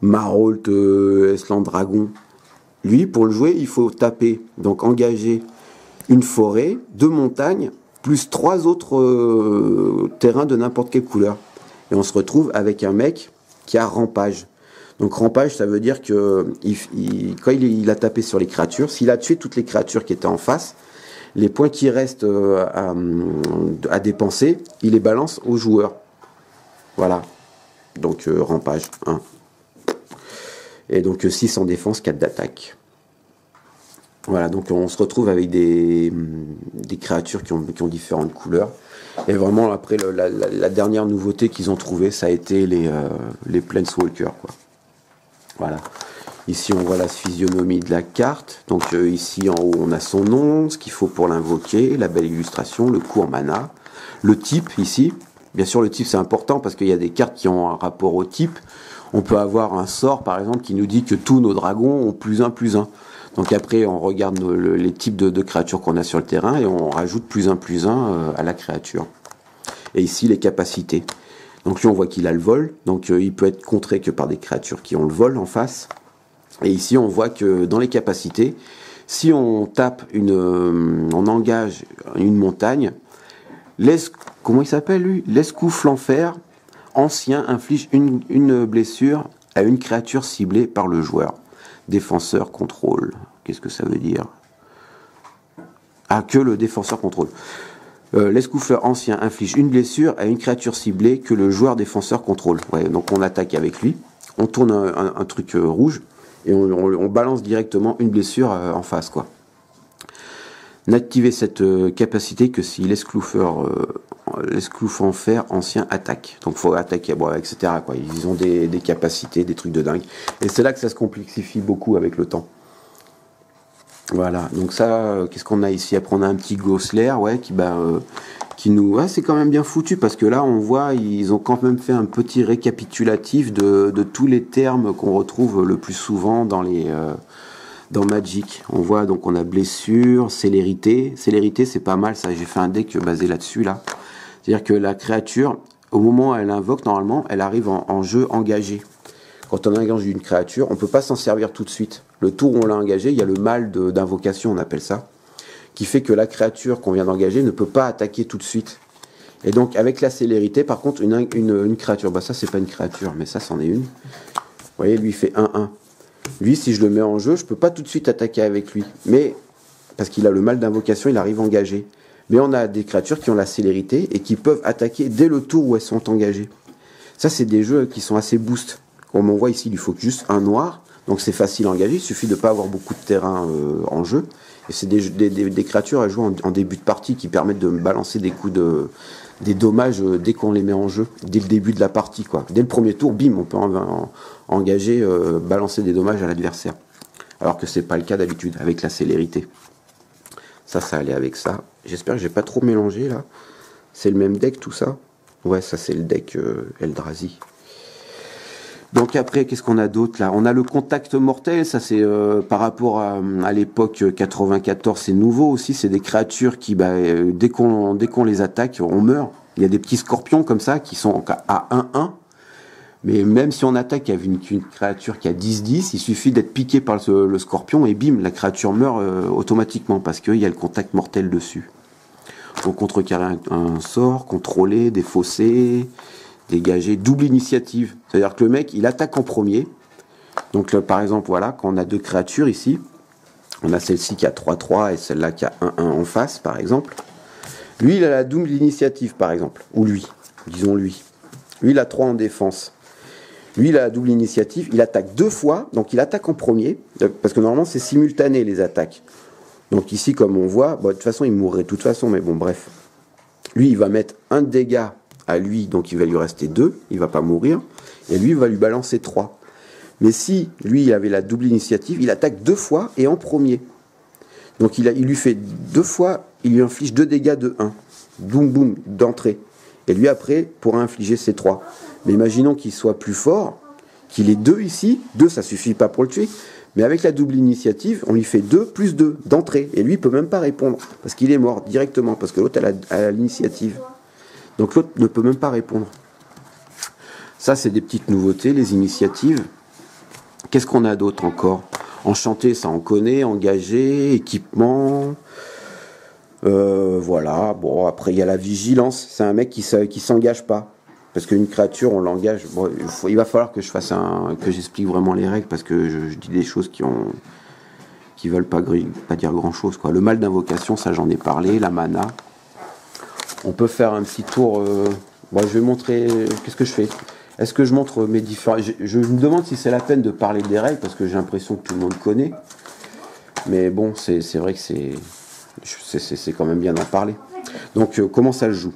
Marolt Esland Dragon. Lui, pour le jouer, il faut taper, donc engager une forêt, deux montagnes, plus trois autres euh, terrains de n'importe quelle couleur. Et on se retrouve avec un mec qui a rampage. Donc rampage, ça veut dire que il, il- quand il, a tapé sur les créatures, s'il a tué toutes les créatures qui étaient en face, les points qui restent euh, à, à dépenser, il les balance aux joueurs. Voilà. Donc euh, rampage 1. Et donc 6 en défense, 4 d'attaque. Voilà, donc on se retrouve avec des, des créatures qui ont, différentes couleurs. Et vraiment, après, la, dernière nouveauté qu'ils ont trouvée, ça a été les, euh. Quoi. Voilà. Ici, on voit la physionomie de la carte. Donc euh, ici, en haut, on a son nom, ce qu'il faut pour l'invoquer, la belle illustration, le coût en mana, le type ici. Bien sûr, le type, c'est important parce qu'il y a des cartes qui ont un rapport au type. On peut avoir un sort, par exemple, qui nous dit que tous nos dragons ont plus un, plus un. Donc après, on regarde les types de, créatures qu'on a sur le terrain et on rajoute plus un, plus un euh, à la créature. Et ici, les capacités. Donc lui, on voit qu'il a le vol. Donc euh, il peut être contré que par des créatures qui ont le vol en face. Et ici, on voit que dans les capacités, si on tape une, euh, on engage une montagne, comment il s'appelle lui? Ancien inflige une, blessure à une créature ciblée par le joueur. Défenseur contrôle. Qu'est-ce que ça veut dire Ah, que le défenseur contrôle. Euh, l'escouffleur ancien inflige une blessure à une créature ciblée que le joueur défenseur contrôle. Donc on attaque avec lui, on tourne un, truc euh, rouge et on, balance directement une blessure euh, en face. quoi. N'activez cette capacité que si l'esclouffeur, l'esclouf en fer ancien attaque. Donc faut attaquer, bon, etc. Quoi. Ils ont des capacités, des trucs de dingue. Et c'est là que ça se complexifie beaucoup avec le temps. Voilà, donc ça, euh, qu'est-ce qu'on a ici? Après, on a un petit Gosler, ouais, qui, bah, euh, qui nous. c'est quand même bien foutu parce que là, on voit, ils ont quand même fait un petit récapitulatif de, tous les termes qu'on retrouve le plus souvent dans les. Euh, dans Magic, on voit donc on a blessure, célérité. Célérité, c'est pas mal, ça. J'ai fait un deck basé là-dessus là. C'est-à-dire que la créature, au moment où elle invoque, normalement, elle arrive en jeu engagé quand on engage une créature, on ne peut pas s'en servir tout de suite. Le tour où on l'a engagé, il y a le mal d'invocation, on appelle ça, qui fait que la créature qu'on vient d'engager ne peut pas attaquer tout de suite. Et donc avec la célérité, par contre, une, créature, bah ça c'est pas une créature, mais ça c'en est une. Vous voyez, lui il fait 1-1. Lui, si je le mets en jeu, je peux pas tout de suite attaquer avec lui. Mais, parce qu'il a le mal d'invocation, il arrive engagé. Mais on a des créatures qui ont la célérité et qui peuvent attaquer dès le tour où elles sont engagées. Ça, c'est des jeux qui sont assez boost. Comme on voit ici, il faut juste un noir, donc c'est facile à engager, il suffit de ne pas avoir beaucoup de terrain euh, en jeu. Et c'est des, créatures à jouer en, début de partie qui permettent de balancer des coups de des dommages euh, dès qu'on les met en jeu, dès le début de la partie. Quoi. Dès le premier tour, bim, on peut engager, euh, balancer des dommages à l'adversaire. Alors que c'est pas le cas d'habitude, avec la célérité. Ça, ça allait avec ça. J'espère que j'ai pas trop mélangé là. C'est le même deck tout ça? Ouais, ça c'est le deck Eldrazi. Donc après, qu'est-ce qu'on a d'autre là? On a le contact mortel, ça c'est euh, par rapport à, l'époque 94, c'est nouveau aussi. C'est des créatures qui, bah, euh, dès qu'on dès qu'on les attaque, on meurt. Il y a des petits scorpions comme ça qui sont à 1-1. Mais même si on attaque avec une, créature qui a 10-10, il suffit d'être piqué par le, scorpion et bim, la créature meurt euh, automatiquement parce qu'il y a le contact mortel dessus. On contrecarrer un, un sort, contrôler, défausser, dégager, double initiative. C'est-à-dire que le mec, il attaque en premier. Donc par exemple, voilà, quand on a deux créatures ici, on a celle-ci qui a 3-3 et celle-là qui a 1-1 en face, par exemple. Lui, il a la double initiative, par exemple. Ou lui, disons lui. Lui, il a 3 en défense. Lui, il a la double initiative. Il attaque deux fois, donc il attaque en premier, parce que normalement, c'est simultané les attaques. Donc ici, comme on voit, de toute façon, il mourrait de toute façon, mais bon, bref. Lui, il va mettre un dégât à lui, donc il va lui rester 2, il va pas mourir, et lui il va lui balancer 3. Mais si lui il avait la double initiative, il attaque deux fois et en premier. Donc il, a, il lui fait deux fois, il lui inflige deux dégâts de 1. Boum boum, d'entrée. Et lui après pourra infliger ses 3. Mais imaginons qu'il soit plus fort, qu'il ait 2 ici, 2 ça suffit pas pour le tuer, mais avec la double initiative, on lui fait 2 plus 2 d'entrée. Et lui, il peut même pas répondre, parce qu'il est mort directement, parce que l'autre a l'initiative. Donc l'autre ne peut même pas répondre. Ça, c'est des petites nouveautés, les initiatives. Qu'est-ce qu'on a d'autre encore? Enchanté, ça on connaît, engagé, équipement. Euh, voilà, bon, après il y a la vigilance. C'est un mec qui qui s'engage pas. Parce qu'une créature, on l'engage. il, va falloir que je fasse un. que j'explique vraiment les règles parce que je, dis des choses qui ont. qui veulent pas, pas dire grand chose. Quoi. Le mal d'invocation, ça j'en ai parlé. La mana. On peut faire un petit tour. Euh, je vais montrer. Qu'est-ce que je fais? Est-ce que je montre mes différents. Je, me demande si c'est la peine de parler des règles parce que j'ai l'impression que tout le monde connaît. Mais bon, c'est vrai que c'est. C'est quand même bien d'en parler. Donc, euh, comment ça se joue?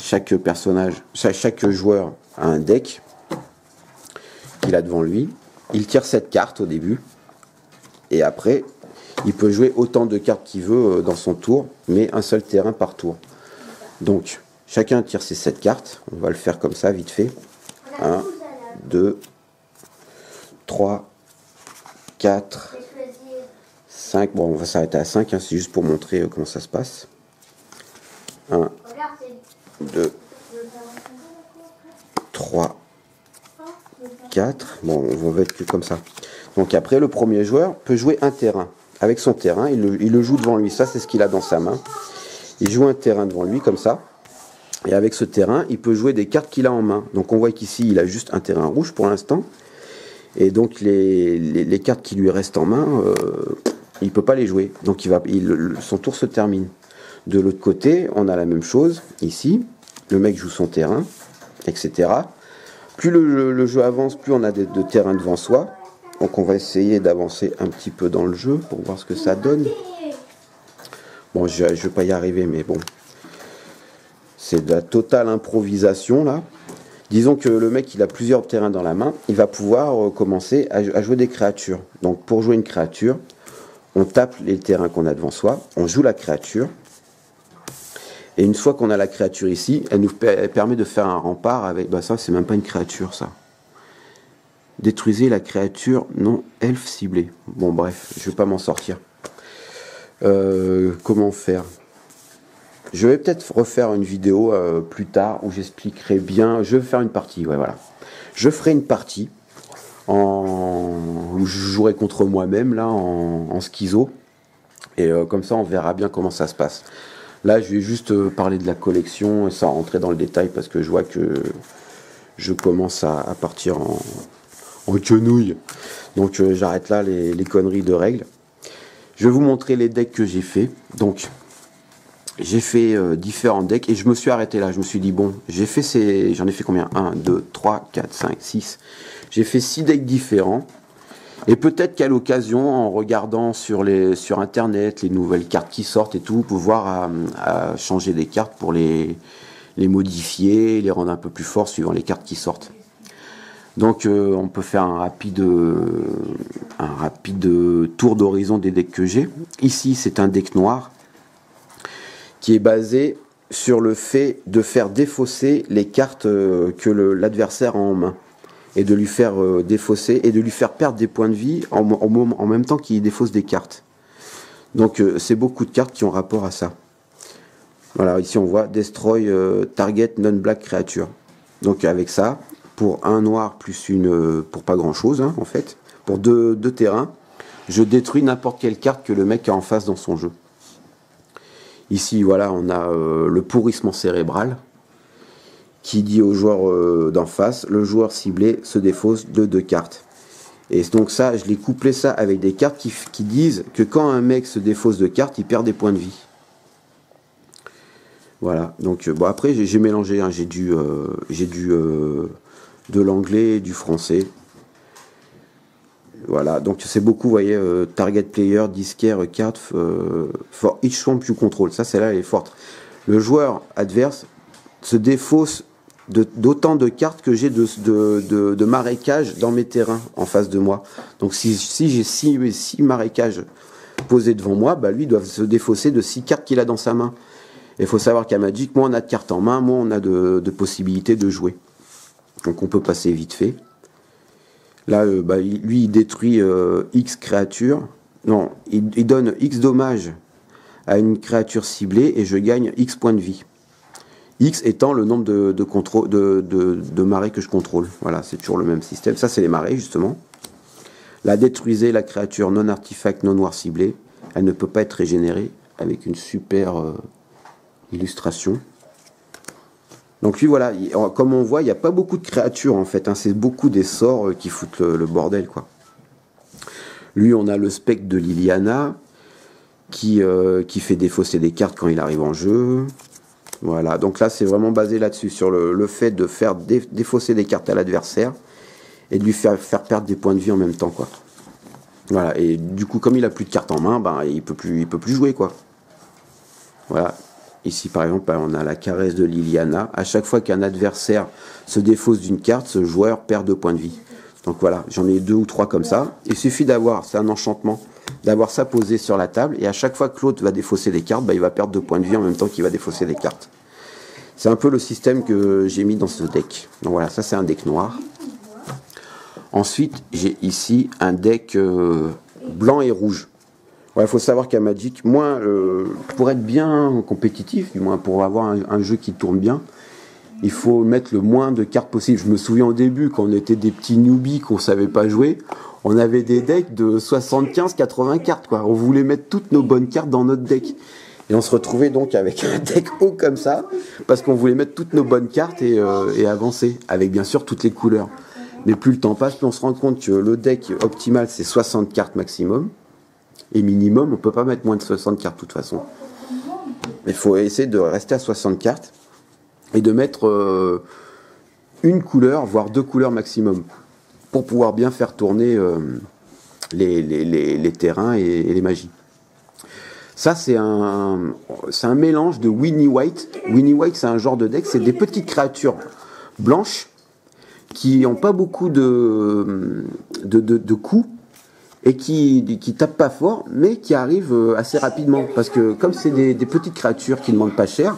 Chaque personnage, chaque joueur a un deck qu'il a devant lui. Il tire cette carte au début. Et après, il peut jouer autant de cartes qu'il veut euh, dans son tour, mais un seul terrain par tour. Donc, chacun tire ses 7 cartes. On va le faire comme ça, vite fait. 1, 2, 3, 4, 5. Bon, on va s'arrêter à 5, hein, c'est juste pour montrer euh, comment ça se passe. 1, 2, 3, 4. Bon, on va être que comme ça. Donc après, le premier joueur peut jouer un terrain. Avec son terrain, il le, il le joue devant lui. Ça, c'est ce qu'il a dans sa main. Il joue un terrain devant lui, comme ça. Et avec ce terrain, il peut jouer des cartes qu'il a en main. Donc on voit qu'ici, il a juste un terrain rouge pour l'instant. Et donc les, cartes qui lui restent en main, euh, il ne peut pas les jouer. Donc son tour se termine. De l'autre côté, on a la même chose ici. Le mec joue son terrain, etc. Plus le, jeu avance, plus on a de terrain devant soi. Donc on va essayer d'avancer un petit peu dans le jeu pour voir ce que ça donne. Bon, je ne vais pas y arriver, mais bon. C'est de la totale improvisation là. Disons que le mec il a plusieurs terrains dans la main, il va pouvoir euh, commencer à, jouer des créatures. Donc pour jouer une créature, on tape les terrains qu'on a devant soi, on joue la créature. Et une fois qu'on a la créature ici, elle nous permet de faire un rempart avec. Bah ça c'est même pas une créature ça. Détruisez la créature non elfe ciblée. Bon bref, je vais pas m'en sortir. Euh, comment faire? Je vais peut-être refaire une vidéo euh, plus tard où j'expliquerai bien. Je vais faire une partie, ouais, voilà. Je ferai une partie où je jouerai contre moi-même, là, en, schizo. Et euh, comme ça, on verra bien comment ça se passe. Là, je vais juste parler de la collection sans rentrer dans le détail parce que je vois que je commence à, partir en, en quenouille. Donc, j'arrête là les conneries de règles. Je vais vous montrer les decks que j'ai fait. Donc, j'ai fait euh, différents decks et je me suis arrêté là. Je me suis dit, bon, j'ai fait ces. J'en ai fait combien? 1, 2, 3, 4, 5, 6. J'ai fait 6 decks différents. Et peut-être qu'à l'occasion, en regardant sur, internet les nouvelles cartes qui sortent et tout, pouvoir à, changer des cartes pour les, les modifier, les rendre un peu plus forts suivant les cartes qui sortent. Donc euh, on peut faire un rapide, un rapide tour d'horizon des decks que j'ai. Ici c'est un deck noir qui est basé sur le fait de faire défausser les cartes euh, que l'adversaire a en main et de lui faire euh, défausser et de lui faire perdre des points de vie en, en même temps qu'il défausse des cartes. Donc euh, c'est beaucoup de cartes qui ont rapport à ça. Voilà, ici on voit Destroy Target Non-Black Creature. Donc avec ça, pour un noir plus une... pour pas grand chose hein, en fait, pour deux, deux terrains, je détruis n'importe quelle carte que le mec a en face dans son jeu. Ici, voilà, on a euh, le pourrissement cérébral qui dit au joueur euh, d'en face, le joueur ciblé se défausse de deux cartes. Et donc ça, je l'ai couplé ça avec des cartes qui, disent que quand un mec se défausse de cartes, il perd des points de vie. Voilà, donc euh, bon après j'ai mélangé, hein, j'ai du, j'ai du de l'anglais et du français. Voilà, donc c'est beaucoup, vous voyez, euh, target player, disquaire, card euh, for each swamp you control. Ça, c'est là, elle est forte. Le joueur adverse se défausse d'autant de, cartes que j'ai de, de, de, marécages dans mes terrains en face de moi. Donc si, si j'ai 6 six, marécages posés devant moi, bah lui doit se défausser de 6 cartes qu'il a dans sa main. Il faut savoir qu'à Magic, moins on a de cartes en main, moins on a de possibilités de jouer. Donc on peut passer vite fait. Là, euh, bah, lui, il détruit euh, X créatures. Non, il, donne X dommages à une créature ciblée et je gagne X points de vie. X étant le nombre de, de, marées que je contrôle. Voilà, c'est toujours le même système. Ça, c'est les marées, justement. La détruisez la créature non artefact, non noir ciblée. Elle ne peut pas être régénérée avec une super euh, illustration. Donc lui voilà, comme on voit, il n'y a pas beaucoup de créatures en fait, hein. c'est beaucoup des sorts euh, qui foutent le, bordel quoi. Lui on a le spectre de Liliana qui, euh, qui fait défausser des cartes quand il arrive en jeu. Voilà, donc là c'est vraiment basé là-dessus, sur le, fait de faire défausser des cartes à l'adversaire et de lui faire, perdre des points de vie en même temps quoi. Voilà, et du coup comme il a plus de cartes en main, ben, il peut il peut plus jouer quoi. Voilà, Ici, par exemple, on a la caresse de Liliana. À chaque fois qu'un adversaire se défausse d'une carte, ce joueur perd deux points de vie. Donc voilà, j'en ai deux ou trois comme ça. Il suffit d'avoir, c'est un enchantement, d'avoir ça posé sur la table. Et à chaque fois que l'autre va défausser des cartes, bah, il va perdre deux points de vie en même temps qu'il va défausser des cartes. C'est un peu le système que j'ai mis dans ce deck. Donc voilà, ça c'est un deck noir. Ensuite, j'ai ici un deck euh, blanc et rouge. Il faut savoir qu'à Magic, moi, euh, pour être bien compétitif, du moins pour avoir un, jeu qui tourne bien, il faut mettre le moins de cartes possible. Je me souviens au début, quand on était des petits newbies, qu'on savait pas jouer, on avait des decks de 75-80 cartes. Quoi. On voulait mettre toutes nos bonnes cartes dans notre deck. Et on se retrouvait donc avec un deck haut comme ça, parce qu'on voulait mettre toutes nos bonnes cartes et, euh, et avancer, avec bien sûr toutes les couleurs. Mais plus le temps passe, plus on se rend compte que le deck optimal, c'est 60 cartes maximum. Et minimum, on peut pas mettre moins de 60 cartes de toute façon. Il faut essayer de rester à 60 cartes et de mettre euh, une couleur, voire deux couleurs maximum, pour pouvoir bien faire tourner euh, les, terrains et, les magies. Ça, c'est un, mélange de Winnie White. Winnie White, c'est un genre de deck, c'est des petites créatures blanches qui n'ont pas beaucoup de, coups et qui, qui tapent pas fort, mais qui arrivent euh, assez rapidement. Parce que comme c'est des, petites créatures qui ne demandent pas cher,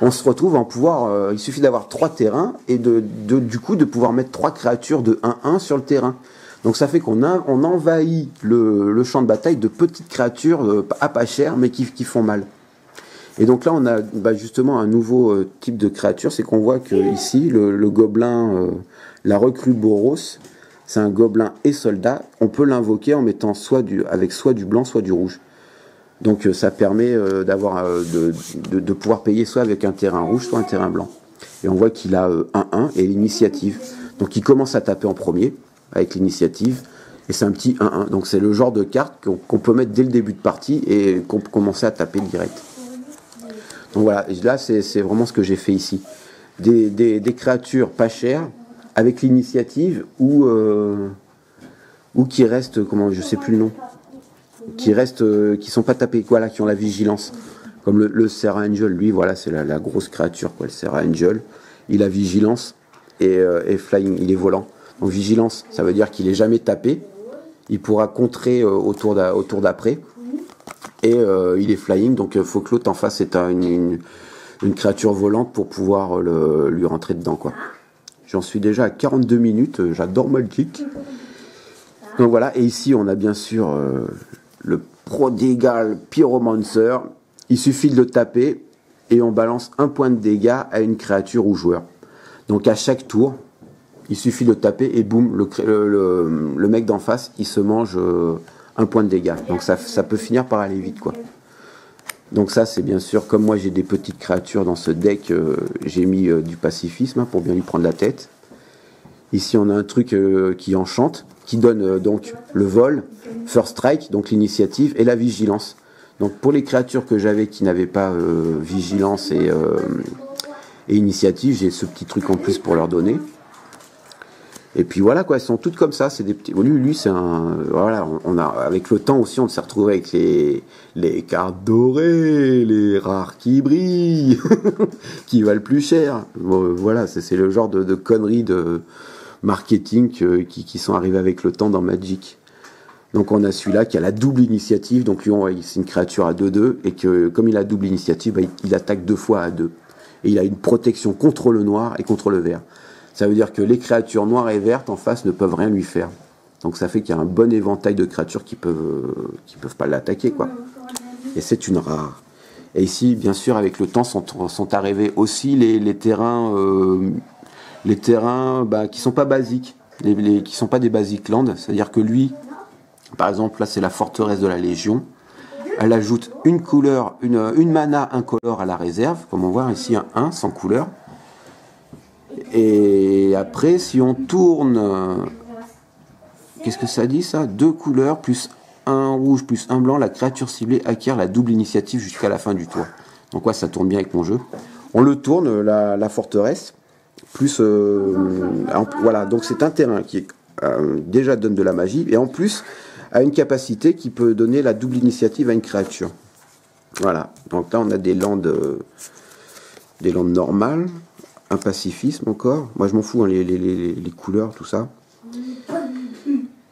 on se retrouve en pouvoir. Euh, il suffit d'avoir trois terrains et de, du coup de pouvoir mettre trois créatures de 1-1 sur le terrain. Donc ça fait qu'on on envahit le, champ de bataille de petites créatures euh, à pas cher, mais qui, qui font mal. Et donc là, on a bah, justement un nouveau type de créature, c'est qu'on voit que ici, le, gobelin la recrue Boros, c'est un gobelin et soldat. On peut l'invoquer en mettant soit du, avec soit du blanc, soit du rouge. Donc euh, ça permet euh, euh, de, pouvoir payer soit avec un terrain rouge, soit un terrain blanc. Et on voit qu'il a 1-1 et l'initiative. Donc il commence à taper en premier avec l'initiative. Et c'est un petit 1-1. Donc c'est le genre de carte qu'on peut mettre dès le début de partie et qu'on peut commencer à taper direct. Donc voilà, là c'est vraiment ce que j'ai fait ici. Des créatures pas chères avec l'initiative ou euh, ou qui restent comment je sais plus le nom qui restent euh, qui sont pas tapés voilà qui ont la vigilance. Comme le, le Serra Angel lui voilà c'est la, grosse créature quoi le Serra Angel. Il a vigilance et, euh, et, flying il est volant. Donc vigilance ça veut dire qu'il est jamais tapé. Il pourra contrer autour d'après. Et il est flying donc faut que l'autre en face est une, une, une, créature volante pour pouvoir le, lui rentrer dedans quoi J'en suis déjà à 42 minutes, euh, j'adore Magic. Donc voilà, et ici on a bien sûr euh, le Prodigal Pyromancer. Il suffit de le taper et on balance un point de dégâts à une créature ou joueur. Donc à chaque tour, il suffit de taper et boum, le, mec d'en face, il se mange euh, un point de dégâts. Donc ça, ça peut finir par aller vite quoi. Donc ça, c'est bien sûr, comme moi j'ai des petites créatures dans ce deck, euh, j'ai mis euh, du pacifisme hein, pour bien lui prendre la tête. Ici, on a un truc euh, qui enchante, qui donne donc le vol, first strike, donc l'initiative, et la vigilance. Donc pour les créatures que j'avais qui n'avaient pas vigilance et, et initiative, j'ai ce petit truc en plus pour leur donner. Et puis voilà quoi, elles sont toutes comme ça. C'est des petits. Lui, lui c'est un. Voilà, on, a avec le temps aussi, on s'est retrouvé avec les les cartes dorées, les rares qui brillent, qui valent plus cher. voilà, c'est le genre de, conneries de marketing qui, qui sont arrivées avec le temps dans Magic. Donc on a celui-là qui a la double initiative. Donc lui, c'est une créature à 2-2 et que comme il a double initiative, bah, il, il attaque deux fois à deux. Et il a une protection contre le noir et contre le vert. Ça veut dire que les créatures noires et vertes en face ne peuvent rien lui faire. Donc ça fait qu'il y a un bon éventail de créatures qui peuvent qui peuvent pas l'attaquer quoi. Et c'est une rare. Et ici, bien sûr, avec le temps, sont, arrivés aussi les, terrains, euh, les terrains bah, qui sont pas basiques, les, les, qui sont pas des basic lands. C'est-à-dire que lui, par exemple, là, c'est la forteresse de la Légion. Elle ajoute une couleur, une, une mana incolore à la réserve, comme on voit ici un 1 sans couleur. Et après, si on tourne, qu'est-ce que ça dit ça? Deux couleurs plus un rouge plus un blanc, la créature ciblée acquiert la double initiative jusqu'à la fin du tour. Donc ouais, ça tourne bien avec mon jeu. On le tourne, la, forteresse, plus... Euh, voilà, donc c'est un terrain qui euh, déjà donne de la magie, et en plus a une capacité qui peut donner la double initiative à une créature. Voilà, donc là on a des landes, euh, des landes normales, un pacifisme encore. Moi, je m'en fous, hein, les, couleurs, tout ça.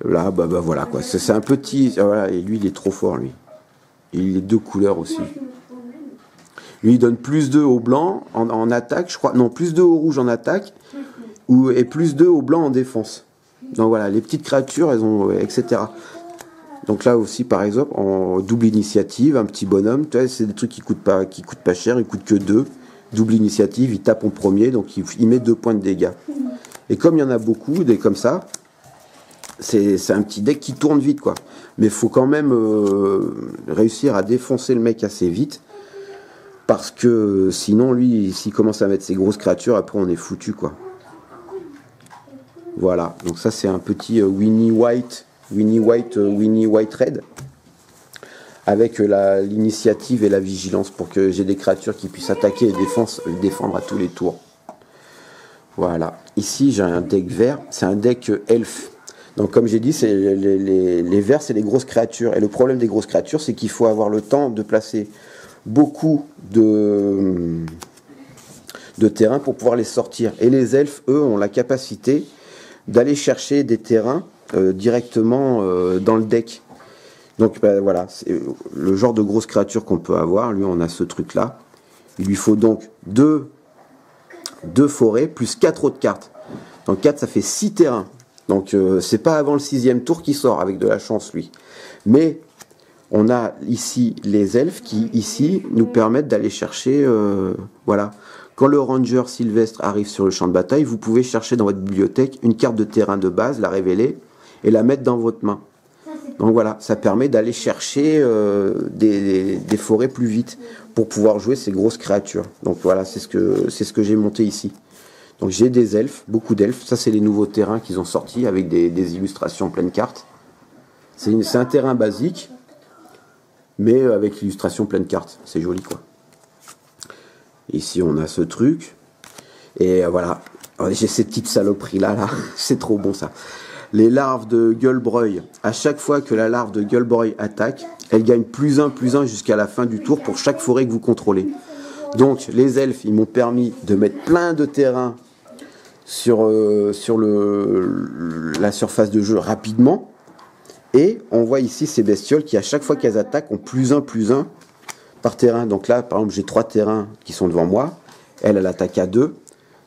Là, bah, bah voilà, quoi. C'est un petit. Ah, voilà, et lui, il est trop fort, lui. il est deux couleurs aussi. Lui, il donne plus 2 au blanc en, attaque, je crois. Non, plus 2 au rouge en attaque. Ou, et plus 2 au blanc en défense. Donc voilà, les petites créatures, elles ont, etc. Donc là aussi, par exemple, en double initiative, un petit bonhomme, c'est des trucs qui coûtent pas, qui coûtent pas cher, ils coûtent que deux. Double initiative, il tape en premier, donc il, met deux points de dégâts. Et comme il y en a beaucoup, des comme ça, c'est un petit deck qui tourne vite, quoi. Mais il faut quand même euh, réussir à défoncer le mec assez vite. Parce que sinon, lui, s'il commence à mettre ses grosses créatures, après on est foutu, quoi. Voilà, donc ça c'est un petit euh, Winnie White, Winnie White, euh, Winnie White Red avec l'initiative et la vigilance pour que j'ai des créatures qui puissent attaquer et défendre, à tous les tours. Voilà. Ici, j'ai un deck vert. C'est un deck elf. Donc, comme j'ai dit, les, verts, c'est les grosses créatures. Et le problème des grosses créatures, c'est qu'il faut avoir le temps de placer beaucoup de, de terrain pour pouvoir les sortir. Et les elfes, eux, ont la capacité d'aller chercher des terrains euh, directement euh, dans le deck. Donc ben, voilà, c'est le genre de grosse créature qu'on peut avoir. Lui, on a ce truc-là. Il lui faut donc deux, deux forêts plus quatre autres cartes. Donc 4, ça fait 6 terrains. Donc euh, c'est pas avant le sixième tour qu'il sort avec de la chance lui. Mais on a ici les elfes qui ici nous permettent d'aller chercher euh, voilà. Quand le ranger sylvestre arrive sur le champ de bataille, vous pouvez chercher dans votre bibliothèque une carte de terrain de base, la révéler et la mettre dans votre main. Donc voilà, ça permet d'aller chercher euh, des, forêts plus vite pour pouvoir jouer ces grosses créatures. Donc voilà, c'est ce que j'ai monté ici. Donc j'ai des elfes, beaucoup d'elfes. Ça c'est les nouveaux terrains qu'ils ont sortis avec des, illustrations pleine carte. C'est un terrain basique, mais avec l'illustration pleine carte. C'est joli quoi. Ici on a ce truc. Et voilà, j'ai ces petites saloperies là, là. c'est trop bon ça les larves de Gullbreuil, à chaque fois que la larve de Gullbreuil attaque, elle gagne plus 1, plus 1 jusqu'à la fin du tour pour chaque forêt que vous contrôlez. Donc les elfes, ils m'ont permis de mettre plein de terrain sur, euh, sur le, la surface de jeu rapidement. Et on voit ici ces bestioles qui, à chaque fois qu'elles attaquent, ont plus 1, plus 1 par terrain. Donc là, par exemple, j'ai trois terrains qui sont devant moi. Elle, elle attaque à 2.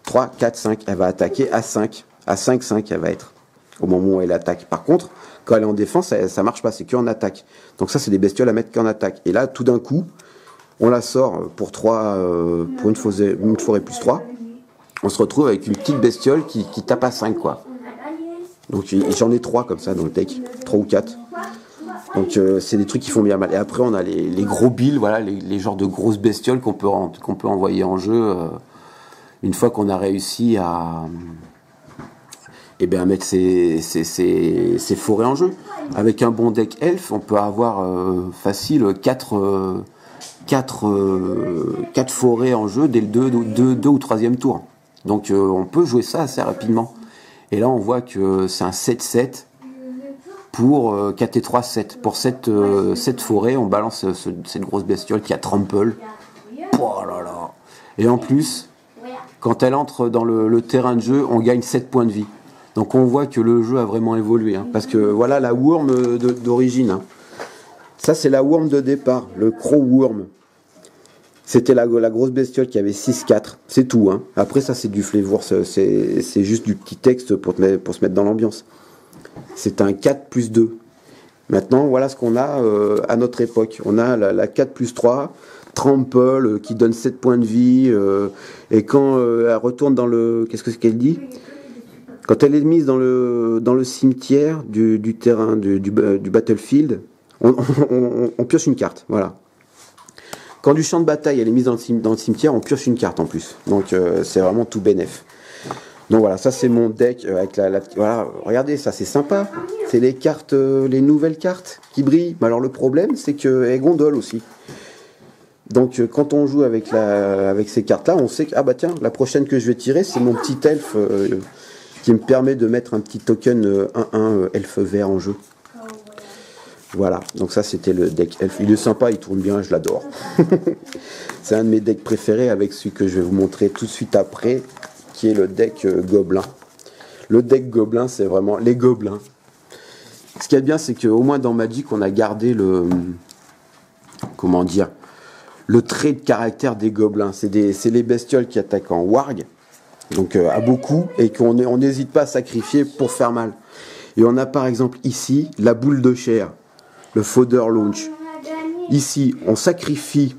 3, 4, 5. Elle va attaquer à 5. À 5, 5, elle va être au moment où elle attaque. Par contre, quand elle est en défense, ça, ça marche pas, c'est qu'en attaque. Donc ça, c'est des bestioles à mettre qu'en attaque. Et là, tout d'un coup, on la sort pour 3, euh, pour une forêt, plus 3. On se retrouve avec une petite bestiole qui, tape à 5, quoi. Donc j'en ai 3 comme ça dans le deck, 3 ou 4. Donc euh, c'est des trucs qui font bien mal. Et après, on a les, gros bills, voilà, les, genres de grosses bestioles qu'on peut, qu'on peut envoyer en jeu euh, une fois qu'on a réussi à et eh bien mettre ses, forêts en jeu. Avec un bon deck elf, on peut avoir euh, facile 4 quatre, euh, quatre, forêts en jeu dès le 2 deux, deux, ou 3 tour. Donc euh, on peut jouer ça assez rapidement. Et là on voit que c'est un 7-7 pour 4 et 3 7. Pour cette, cette forêt, on balance cette grosse bestiole qui a trample. Oh. Et en plus, quand elle entre dans le, le terrain de jeu, on gagne 7 points de vie. Donc on voit que le jeu a vraiment évolué. Hein. parce que voilà la worm d'origine. Hein. Ça c'est la worm de départ, le crow worm. C'était la, grosse bestiole qui avait 6-4. C'est tout. Hein. Après ça c'est du flavor, c'est juste du petit texte pour, se mettre dans l'ambiance. C'est un 4 plus 2. Maintenant voilà ce qu'on a euh, à notre époque. On a la, 4 plus 3. Trample euh, qui donne 7 points de vie euh, et quand elle retourne dans le qu'est-ce que qu'elle dit? Quand elle est mise dans le, dans le cimetière du, terrain, du, du, battlefield, on, pioche une carte. Voilà. Quand du champ de bataille, elle est mise dans le, cimetière, on pioche une carte en plus. Donc euh, c'est vraiment tout bénef. Donc voilà, ça c'est mon deck euh, avec la, voilà, regardez, ça c'est sympa. C'est les cartes, euh, les nouvelles cartes qui brillent. Mais alors le problème, c'est qu'elles gondolent aussi. Donc quand on joue avec, la, avec ces cartes-là, on sait que ah bah tiens, la prochaine que je vais tirer, c'est mon petit elfe qui me permet de mettre un petit token 1-1 euh, euh, elfe vert en jeu. Voilà, donc ça c'était le deck elfe. Il est sympa, il tourne bien, je l'adore. c'est un de mes decks préférés avec celui que je vais vous montrer tout de suite après, qui est le deck euh, gobelin. Le deck gobelin, c'est vraiment les gobelins. Ce qui est bien, c'est qu'au moins dans Magic, on a gardé le. Comment dire Le trait de caractère des gobelins. C'est les bestioles qui attaquent en warg donc euh, à beaucoup, et qu'on n'hésite pas à sacrifier pour faire mal. Et on a par exemple ici la boule de chair, le fodder launch. Ici, on sacrifie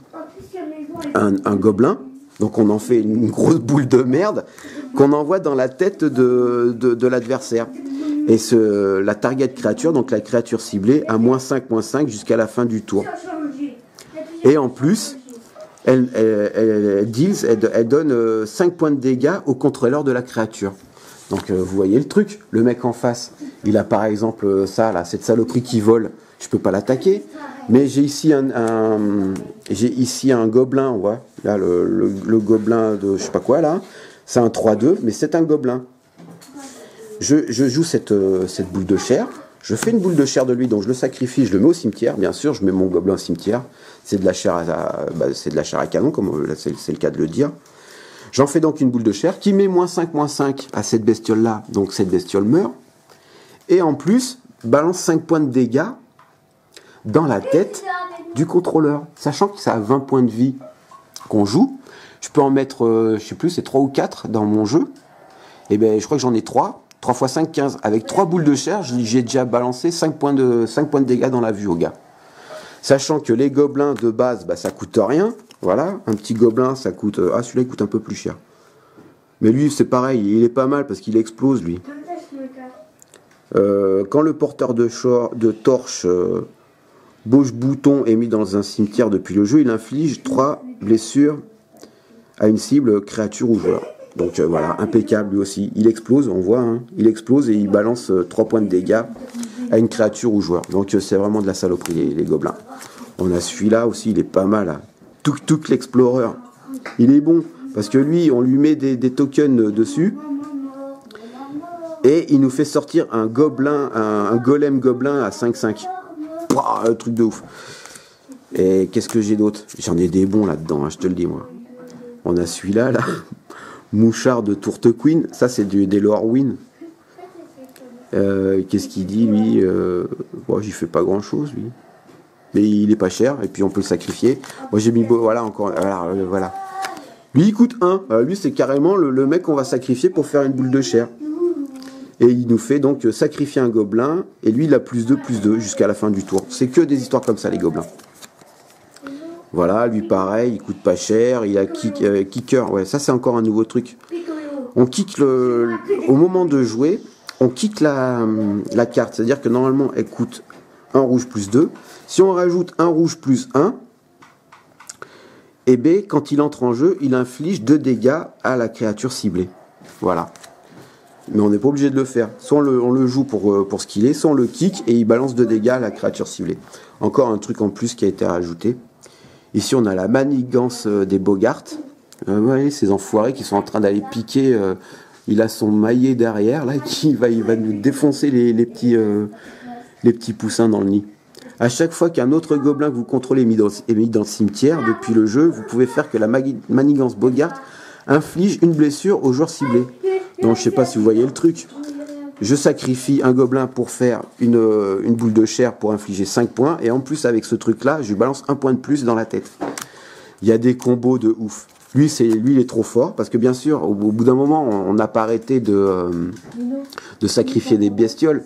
un, gobelin, donc on en fait une grosse boule de merde qu'on envoie dans la tête de, de, l'adversaire. Et ce, la target créature, donc la créature ciblée, à moins 5, moins 5 jusqu'à la fin du tour. Et en plus, elle, elle, elle, donne 5 euh, points de dégâts au contrôleur de la créature. Donc euh, vous voyez le truc, le mec en face, il a par exemple euh, ça là, cette saloperie qui vole, je peux pas l'attaquer, mais j'ai ici un, j'ai ici un gobelin, voit, là le, gobelin de je sais pas quoi là, c'est un 3-2, mais c'est un gobelin. Je, joue cette, cette boule de chair, je fais une boule de chair de lui, donc je le sacrifie, je le mets au cimetière, bien sûr, je mets mon gobelin au cimetière, c'est de la chair à, bah, c'est de la chair à canon, comme c'est le cas de le dire. J'en fais donc une boule de chair qui met moins 5, moins 5 à cette bestiole-là, donc cette bestiole meurt. Et en plus, balance 5 points de dégâts dans la tête du contrôleur. Sachant que ça a 20 points de vie qu'on joue, je peux en mettre, euh, je sais plus, c'est 3 ou 4 dans mon jeu. Et eh ben je crois que j'en ai 3. 3 x 5, 15. Avec 3 boules de chair, j'ai déjà balancé 5 points, de, 5 points de dégâts dans la vue au gars. Sachant que les gobelins de base, bah, ça coûte rien. Voilà, un petit gobelin, ça coûte. Euh, ah, celui-là, il coûte un peu plus cher. Mais lui, c'est pareil, il est pas mal parce qu'il explose, lui. Euh, quand le porteur de, de torche euh, bouton est mis dans un cimetière depuis le jeu, il inflige 3 blessures à une cible, créature ou joueur. Donc euh, voilà, impeccable lui aussi. Il explose, on voit, hein. il explose et il balance 3 points de dégâts à une créature ou joueur. Donc c'est vraiment de la saloperie, les, gobelins. On a celui-là aussi, il est pas mal. Hein. Tuk Tuk l'Explorer. Il est bon parce que lui, on lui met des, tokens dessus et il nous fait sortir un gobelin, un, golem gobelin à 5-5. Un truc de ouf. Et qu'est-ce que j'ai d'autre? J'en ai des bons là-dedans, hein, je te le dis moi. On a celui-là, là. Mouchard de Tourte Queen. Ça, c'est des Lorwyn. Euh, qu'est-ce qu'il dit, lui euh... bon, J'y fais pas grand-chose, lui mais il est pas cher et puis on peut le sacrifier. Moi j'ai mis voilà encore voilà, euh, voilà. Lui il coûte 1. Euh, lui c'est carrément le, mec qu'on va sacrifier pour faire une boule de chair. Et il nous fait donc sacrifier un gobelin et lui il a plus 2 plus 2 jusqu'à la fin du tour. C'est que des histoires comme ça les gobelins. Voilà, lui pareil, il coûte pas cher, il a kick, kicker, ouais, ça c'est encore un nouveau truc. On kick le, au moment de jouer, on kick la, la carte, c'est-à-dire que normalement elle coûte 1 rouge plus 2. Si on rajoute un rouge plus 1, et B, quand il entre en jeu, il inflige 2 dégâts à la créature ciblée. Voilà. Mais on n'est pas obligé de le faire. Soit on le, joue pour, euh, pour ce qu'il est, soit on le kick et il balance 2 dégâts à la créature ciblée. Encore un truc en plus qui a été rajouté. Ici, on a la manigance euh, des Bogarts. Euh, vous voyez, ces enfoirés qui sont en train d'aller piquer. Il a son maillet derrière, là, qui va, il va nous défoncer petits, les petits poussins dans le nid. À chaque fois qu'un autre gobelin que vous contrôlez est mis, dans, le cimetière depuis le jeu, vous pouvez faire que la manigance Bogart inflige une blessure au joueur ciblé. Donc je sais pas si vous voyez le truc. Je sacrifie un gobelin pour faire une, euh, une boule de chair pour infliger 5 points. Et en plus avec ce truc là, je lui balance un point de plus dans la tête. Il y a des combos de ouf. Lui, c'est lui, il est trop fort parce que bien sûr, au, bout d'un moment, on n'a pas arrêté de, euh, de sacrifier des bestioles.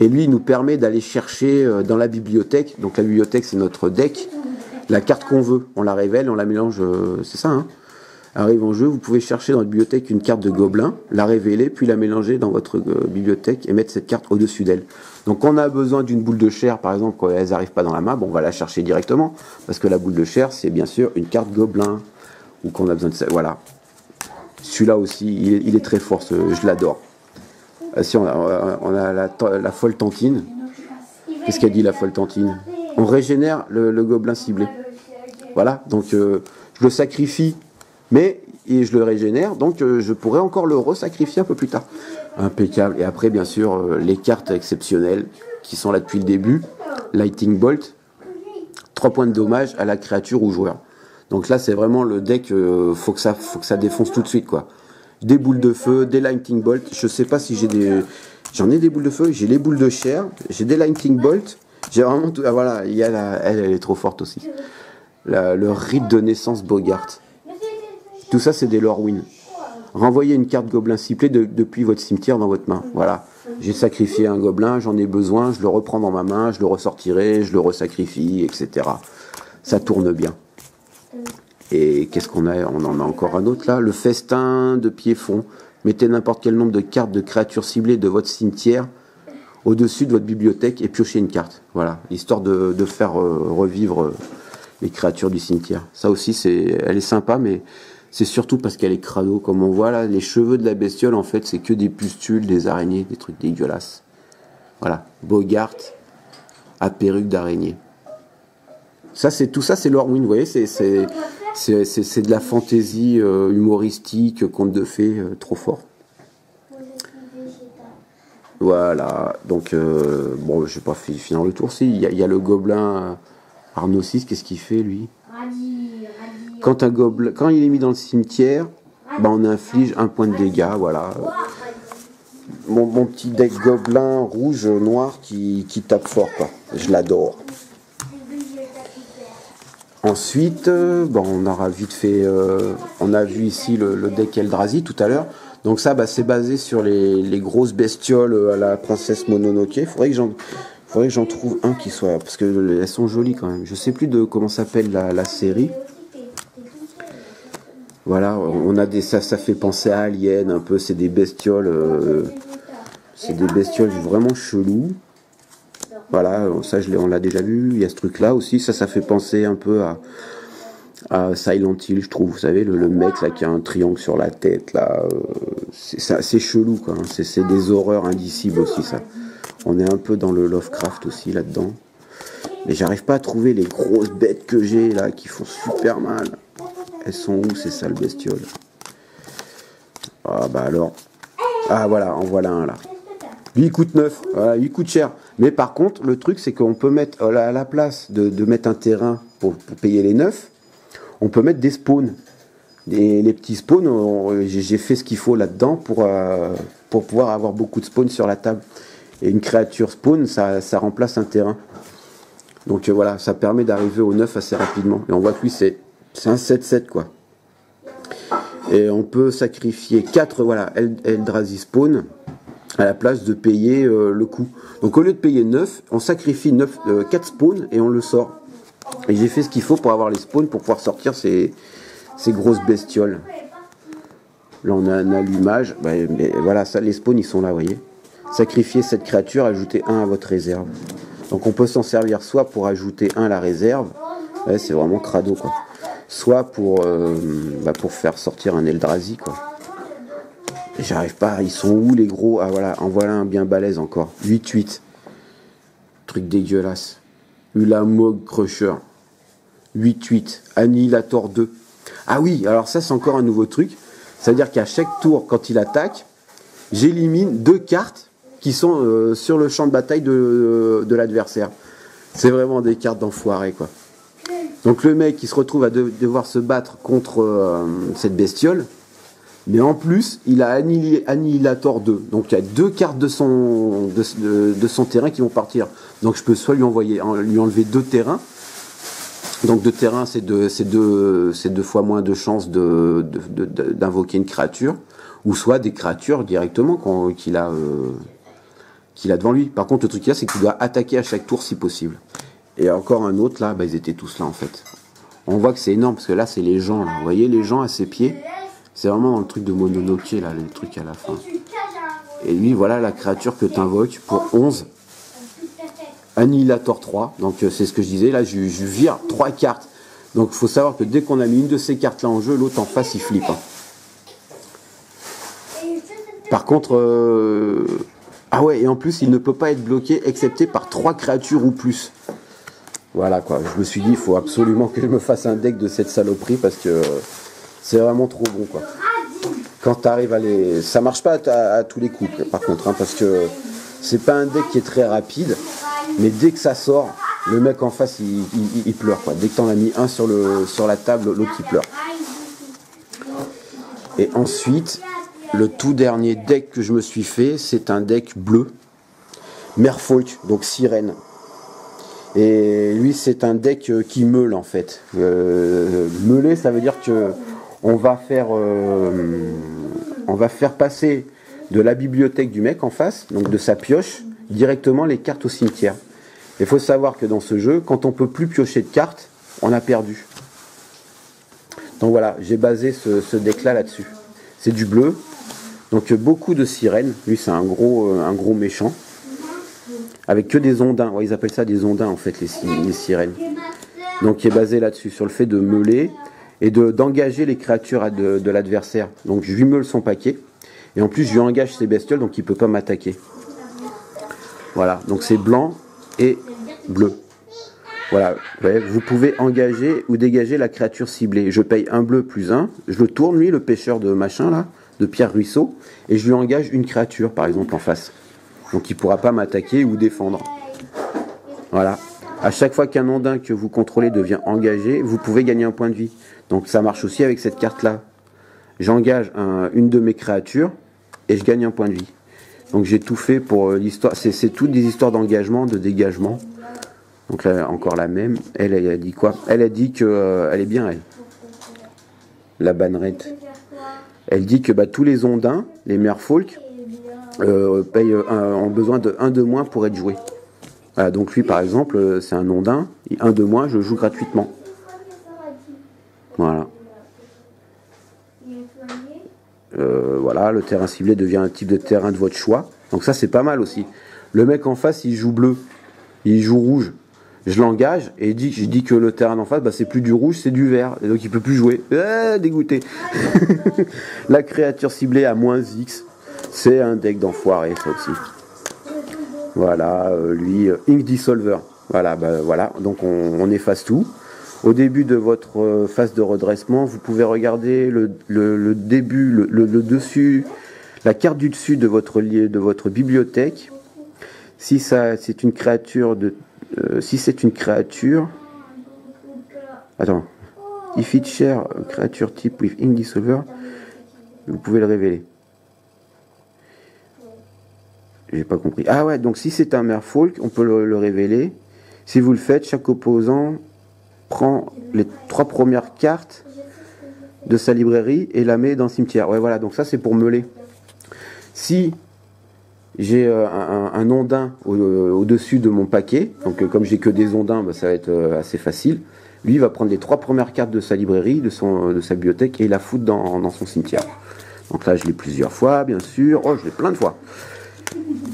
Et lui, il nous permet d'aller chercher euh, dans la bibliothèque. Donc la bibliothèque, c'est notre deck. La carte qu'on veut, on la révèle, on la mélange. Euh, c'est ça, hein Arrive en jeu, vous pouvez chercher dans la bibliothèque une carte de gobelin, la révéler, puis la mélanger dans votre bibliothèque et mettre cette carte au-dessus d'elle. Donc quand on a besoin d'une boule de chair, par exemple, quand elles n'arrivent pas dans la map, on va la chercher directement. Parce que la boule de chair, c'est bien sûr une carte gobelin. Ou qu'on a besoin de ça. Voilà. Celui-là aussi, il est, très fort, je l'adore. Ah, si, on a, la, folle tantine. Qu'est-ce qu'elle dit la folle tantine? On régénère le, gobelin ciblé. Voilà, donc euh, je le sacrifie, mais je le régénère, donc euh, je pourrais encore le resacrifier un peu plus tard. Impeccable. Et après, bien sûr, euh, les cartes exceptionnelles qui sont là depuis le début. Lighting Bolt, 3 points de dommage à la créature ou joueur. Donc là, c'est vraiment le deck, faut, que ça, faut que ça défonce tout de suite, quoi des boules de feu, des lightning bolts. Je sais pas si j'ai des. J'en ai des boules de feu, j'ai les boules de chair, j'ai des lightning bolts. J'ai vraiment tout. Ah, voilà, il y a la... elle, elle est trop forte aussi. le rite de naissance Bogart. Tout ça, c'est des Lorwyn. Renvoyez une carte gobelin ciblée depuis votre cimetière dans votre main. Voilà. j'ai sacrifié un gobelin, j'en ai besoin, je le reprends dans ma main, je le ressortirai, je le resacrifie, etc. Ça tourne bien. Et qu'est-ce qu'on a? On en a encore un autre là. Le festin de pied-fond. Mettez n'importe quel nombre de cartes de créatures ciblées de votre cimetière au-dessus de votre bibliothèque et piochez une carte. Voilà, histoire de, faire euh, revivre euh, les créatures du cimetière. Ça aussi, c'est, elle est sympa, mais c'est surtout parce qu'elle est crado. Comme on voit là, les cheveux de la bestiole, en fait, c'est que des pustules, des araignées, des trucs dégueulasses. Voilà, Bogart à perruque d'araignée. Ça, c'est tout ça, c'est l'Orwin. Vous voyez, c'est c'est c'est de la fantaisie euh, humoristique, conte de fées, trop fort. Voilà, donc euh, bon, je vais pas finir le tour. Si, il y, a le gobelin euh, Arnaud 6, qu'est-ce qu'il fait lui? Quand un gobelin, quand il est mis dans le cimetière, bah, on inflige un point de dégâts, voilà. Mon, petit deck gobelin rouge noir qui, tape fort, quoi. Je l'adore. Ensuite, euh, bon, on aura vite fait, on a vu ici le, deck Eldrazi tout à l'heure. Donc ça, bah, c'est basé sur les, grosses bestioles euh, à la princesse Mononoke. Faudrait que j'en faudrait que j'en trouve un qui soit parce que elles sont jolies quand même. Je sais plus de comment s'appelle la, série. Voilà, on a des ça, ça fait penser à Alien un peu. C'est des bestioles, euh, c'est des bestioles vraiment cheloues. Voilà, ça je on l'a déjà vu. Il y a ce truc là aussi. Ça, ça fait penser un peu à Silent Hill, je trouve. Vous savez, le, mec là qui a un triangle sur la tête, là, euh, c'est chelou, quoi. Hein. C'est des horreurs indicibles aussi, ça. On est un peu dans le Lovecraft aussi là-dedans. Mais j'arrive pas à trouver les grosses bêtes que j'ai là qui font super mal. Elles sont où ces sales bestioles? Ah bah alors. Ah voilà, en voilà un là. Lui coûte neuf, voilà, il coûte cher. Mais par contre, le truc c'est qu'on peut mettre à la place de, mettre un terrain pour, payer les neufs, on peut mettre des spawns. les petits spawns, j'ai fait ce qu'il faut là-dedans pour, euh, pour pouvoir avoir beaucoup de spawns sur la table. Et une créature spawn, ça, remplace un terrain. Donc euh, voilà, ça permet d'arriver au 9 assez rapidement. Et on voit que lui, c'est un 7-7 quoi. Et on peut sacrifier 4 voilà, Eldrazi spawn à la place de payer euh, le coût. Donc au lieu de payer 9, on sacrifie 9, 4 spawns et on le sort. Et j'ai fait ce qu'il faut pour avoir les spawns pour pouvoir sortir ces, grosses bestioles. Là, on a un allumage. Bah, voilà, ça, les spawns, ils sont là, vous voyez. Sacrifier cette créature, ajouter un à votre réserve. Donc, on peut s'en servir soit pour ajouter un à la réserve. c'est vraiment crado, quoi. Soit pour, euh, bah, pour faire sortir un Eldrazi, quoi. J'arrive pas. Ils sont où, les gros? Ah, voilà. En voilà un bien balèze encore. 8-8. Truc dégueulasse. Ulamog Crusher. 8-8. Annihilator 2. Ah oui, alors ça c'est encore un nouveau truc. C'est-à-dire qu'à chaque tour, quand il attaque, j'élimine deux cartes qui sont euh, sur le champ de bataille de, l'adversaire. C'est vraiment des cartes d'enfoiré, quoi. Donc le mec, il se retrouve à devoir se battre contre euh, cette bestiole. Mais en plus, il a Annihilator 2. Donc il y a deux cartes de son, de, son terrain qui vont partir. Donc je peux soit lui envoyer, lui enlever deux terrains. Donc deux terrains, c'est deux, deux, deux, fois moins de chances d'invoquer une créature. Ou soit des créatures directement qu'il a, euh, a devant lui. Par contre, le truc qu'il a, c'est qu'il doit attaquer à chaque tour si possible. Et encore un autre, là, bah, ils étaient tous là en fait. On voit que c'est énorme, parce que là, c'est les gens. Vous voyez les gens à ses pieds c'est vraiment dans le truc de Mononoke, là, le truc à la fin. Et lui, voilà la créature que tu invoques pour 11. Annihilator 3. Donc euh, c'est ce que je disais. Là, je, vire 3 cartes. Donc il faut savoir que dès qu'on a mis une de ces cartes-là en jeu, l'autre en face, il flippe. Hein. Par contre... Euh, ah ouais, et en plus, il ne peut pas être bloqué excepté par 3 créatures ou plus. Voilà quoi. Je me suis dit, il faut absolument que je me fasse un deck de cette saloperie parce que... C'est vraiment trop bon, quoi. Quand tu arrives à les. Ça marche pas à, tous les coups, par contre, hein, parce que c'est pas un deck qui est très rapide, mais dès que ça sort, le mec en face il, pleure, quoi. Dès que t'en as mis un sur, le, sur la table, l'autre il pleure. Et ensuite, le tout dernier deck que je me suis fait, c'est un deck bleu. Merfolk, donc sirène. Et lui, c'est un deck euh, qui meule en fait. Euh, meuler, ça veut dire que on va faire, euh, on va faire passer de la bibliothèque du mec en face, donc de sa pioche, directement les cartes au cimetière. Il faut savoir que dans ce jeu, quand on peut plus piocher de cartes, on a perdu. Donc voilà, j'ai basé ce, deck-là là-dessus. C'est du bleu. Donc beaucoup de sirènes. Lui, c'est un gros, euh, un gros méchant. Avec que des ondins. Ouais, ils appellent ça des ondins, en fait, les, les sirènes. Donc il est basé là-dessus, sur le fait de meuler et d'engager les créatures de, l'adversaire. Donc je lui meule son paquet. Et en plus, je lui engage ses bestioles, donc il ne peut pas m'attaquer. Voilà, donc c'est blanc et bleu. Voilà, vous pouvez engager ou dégager la créature ciblée. Je paye un bleu plus un, je le tourne, lui, le pêcheur de machin, là, de Pierre Ruisseau, et je lui engage une créature, par exemple, en face. Donc il ne pourra pas m'attaquer ou défendre. Voilà. À chaque fois qu'un ondin que vous contrôlez devient engagé, vous pouvez gagner un point de vie. Donc ça marche aussi avec cette carte-là. J'engage une de mes créatures et je gagne un point de vie. Donc j'ai tout fait pour euh, l'histoire. C'est toutes des histoires d'engagement, de dégagement. Donc là, encore la même. Elle, a dit quoi? Elle a dit que euh, elle est bien elle. La bannerette. Elle dit que bah, tous les ondins, les merfolk, euh, payent, ont besoin de un de moins pour être joués. Donc lui par exemple, c'est un ondin, un de moins, je joue gratuitement. Voilà. Euh, voilà, le terrain ciblé devient un type de terrain de votre choix. Donc ça c'est pas mal aussi. Le mec en face il joue bleu, il joue rouge. Je l'engage et je dis que le terrain en face, bah, c'est plus du rouge, c'est du vert. Et donc il peut plus jouer. Eh, dégoûté. La créature ciblée à moins X, c'est un deck d'enfoiré ça aussi. Voilà, euh, lui, euh, Ink Dissolver. Voilà, bah, voilà. Donc on, on efface tout. Au début de votre euh, phase de redressement, vous pouvez regarder le, début, le, dessus, la carte du dessus de votre, de votre bibliothèque. Si c'est une créature euh, si c'est une créature, attends, if it share creature type with ink dissolver, vous pouvez le révéler. J'ai pas compris. Ah ouais, donc si c'est un merfolk, on peut le révéler. Si vous le faites, chaque opposant prend les trois premières cartes de sa librairie et la met dans le cimetière. Ouais, voilà, donc ça c'est pour meuler. Si j'ai euh, un, ondin euh, au-dessus de mon paquet, donc euh, comme j'ai que des ondins, bah, ça va être assez facile. Lui va prendre les trois premières cartes de sa librairie, de sa bibliothèque et la foutre dans, dans son cimetière. Donc là je l'ai plusieurs fois, bien sûr. Oh, je l'ai plein de fois.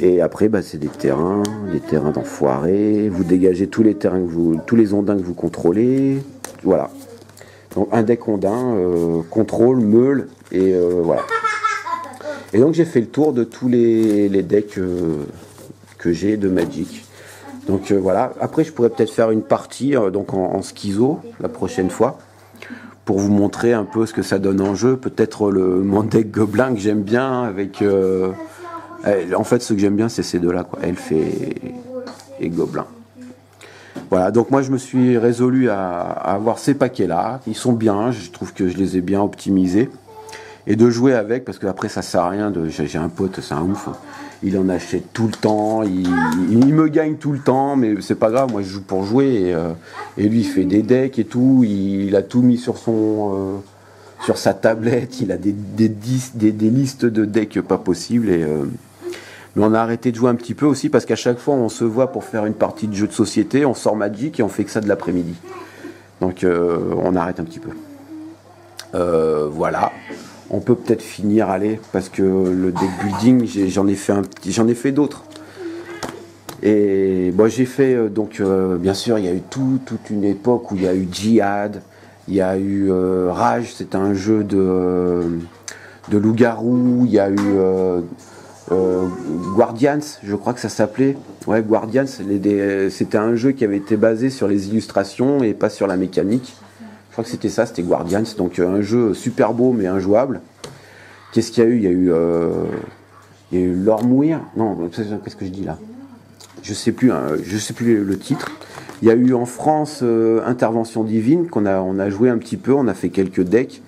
Et après, bah, c'est des terrains, des terrains d'enfoirés. Vous dégagez tous les terrains que vous, tous les ondins que vous contrôlez. Voilà. Donc un deck ondin, euh, contrôle, meule, et euh, voilà. Et donc j'ai fait le tour de tous les, decks euh, que j'ai de Magic. Donc voilà. Après, je pourrais peut-être faire une partie donc en, en, schizo la prochaine fois pour vous montrer un peu ce que ça donne en jeu. Peut-être le mon deck gobelin que j'aime bien avec en fait, ce que j'aime bien, c'est ces deux-là, quoi. Elf et, et Gobelin. Voilà, donc moi je me suis résolu à, avoir ces paquets-là. Ils sont bien, je trouve que je les ai bien optimisés. Et de jouer avec, parce qu'après ça sert à rien. De, j'ai un pote, c'est un ouf. Hein. Il en achète tout le temps, il, me gagne tout le temps, mais c'est pas grave, moi je joue pour jouer. Et, euh, lui il fait des decks et tout, il, a tout mis sur son. Euh, sur sa tablette, il a des, des, des, listes de decks pas possibles et, euh, on a arrêté de jouer un petit peu aussi parce qu'à chaque fois on se voit pour faire une partie de jeu de société, on sort Magic et on fait que ça de l'après-midi. Donc euh, on arrête un petit peu. Euh, voilà. On peut peut-être finir, allez, parce que le deck building, j'en ai, fait un j'en ai fait d'autres. Et moi j'ai fait euh, donc bien sûr il y a eu toute une époque où il y a eu Jihad, il y a eu Rage, c'était un jeu de de loup-garou, il y a eu euh, Guardians, je crois que ça s'appelait. Ouais, Guardians, c'était un jeu qui avait été basé sur les illustrations et pas sur la mécanique. Je crois que c'était ça, c'était Guardians. Donc euh, un jeu super beau mais injouable. Qu'est-ce qu'il y a eu? Il y a eu, euh, il y a eu Lormouir. Non, qu'est-ce que je dis là? Je sais plus, hein, je sais plus le titre. Il y a eu en France Intervention Divine qu'on a, on a joué un petit peu, on a fait quelques decks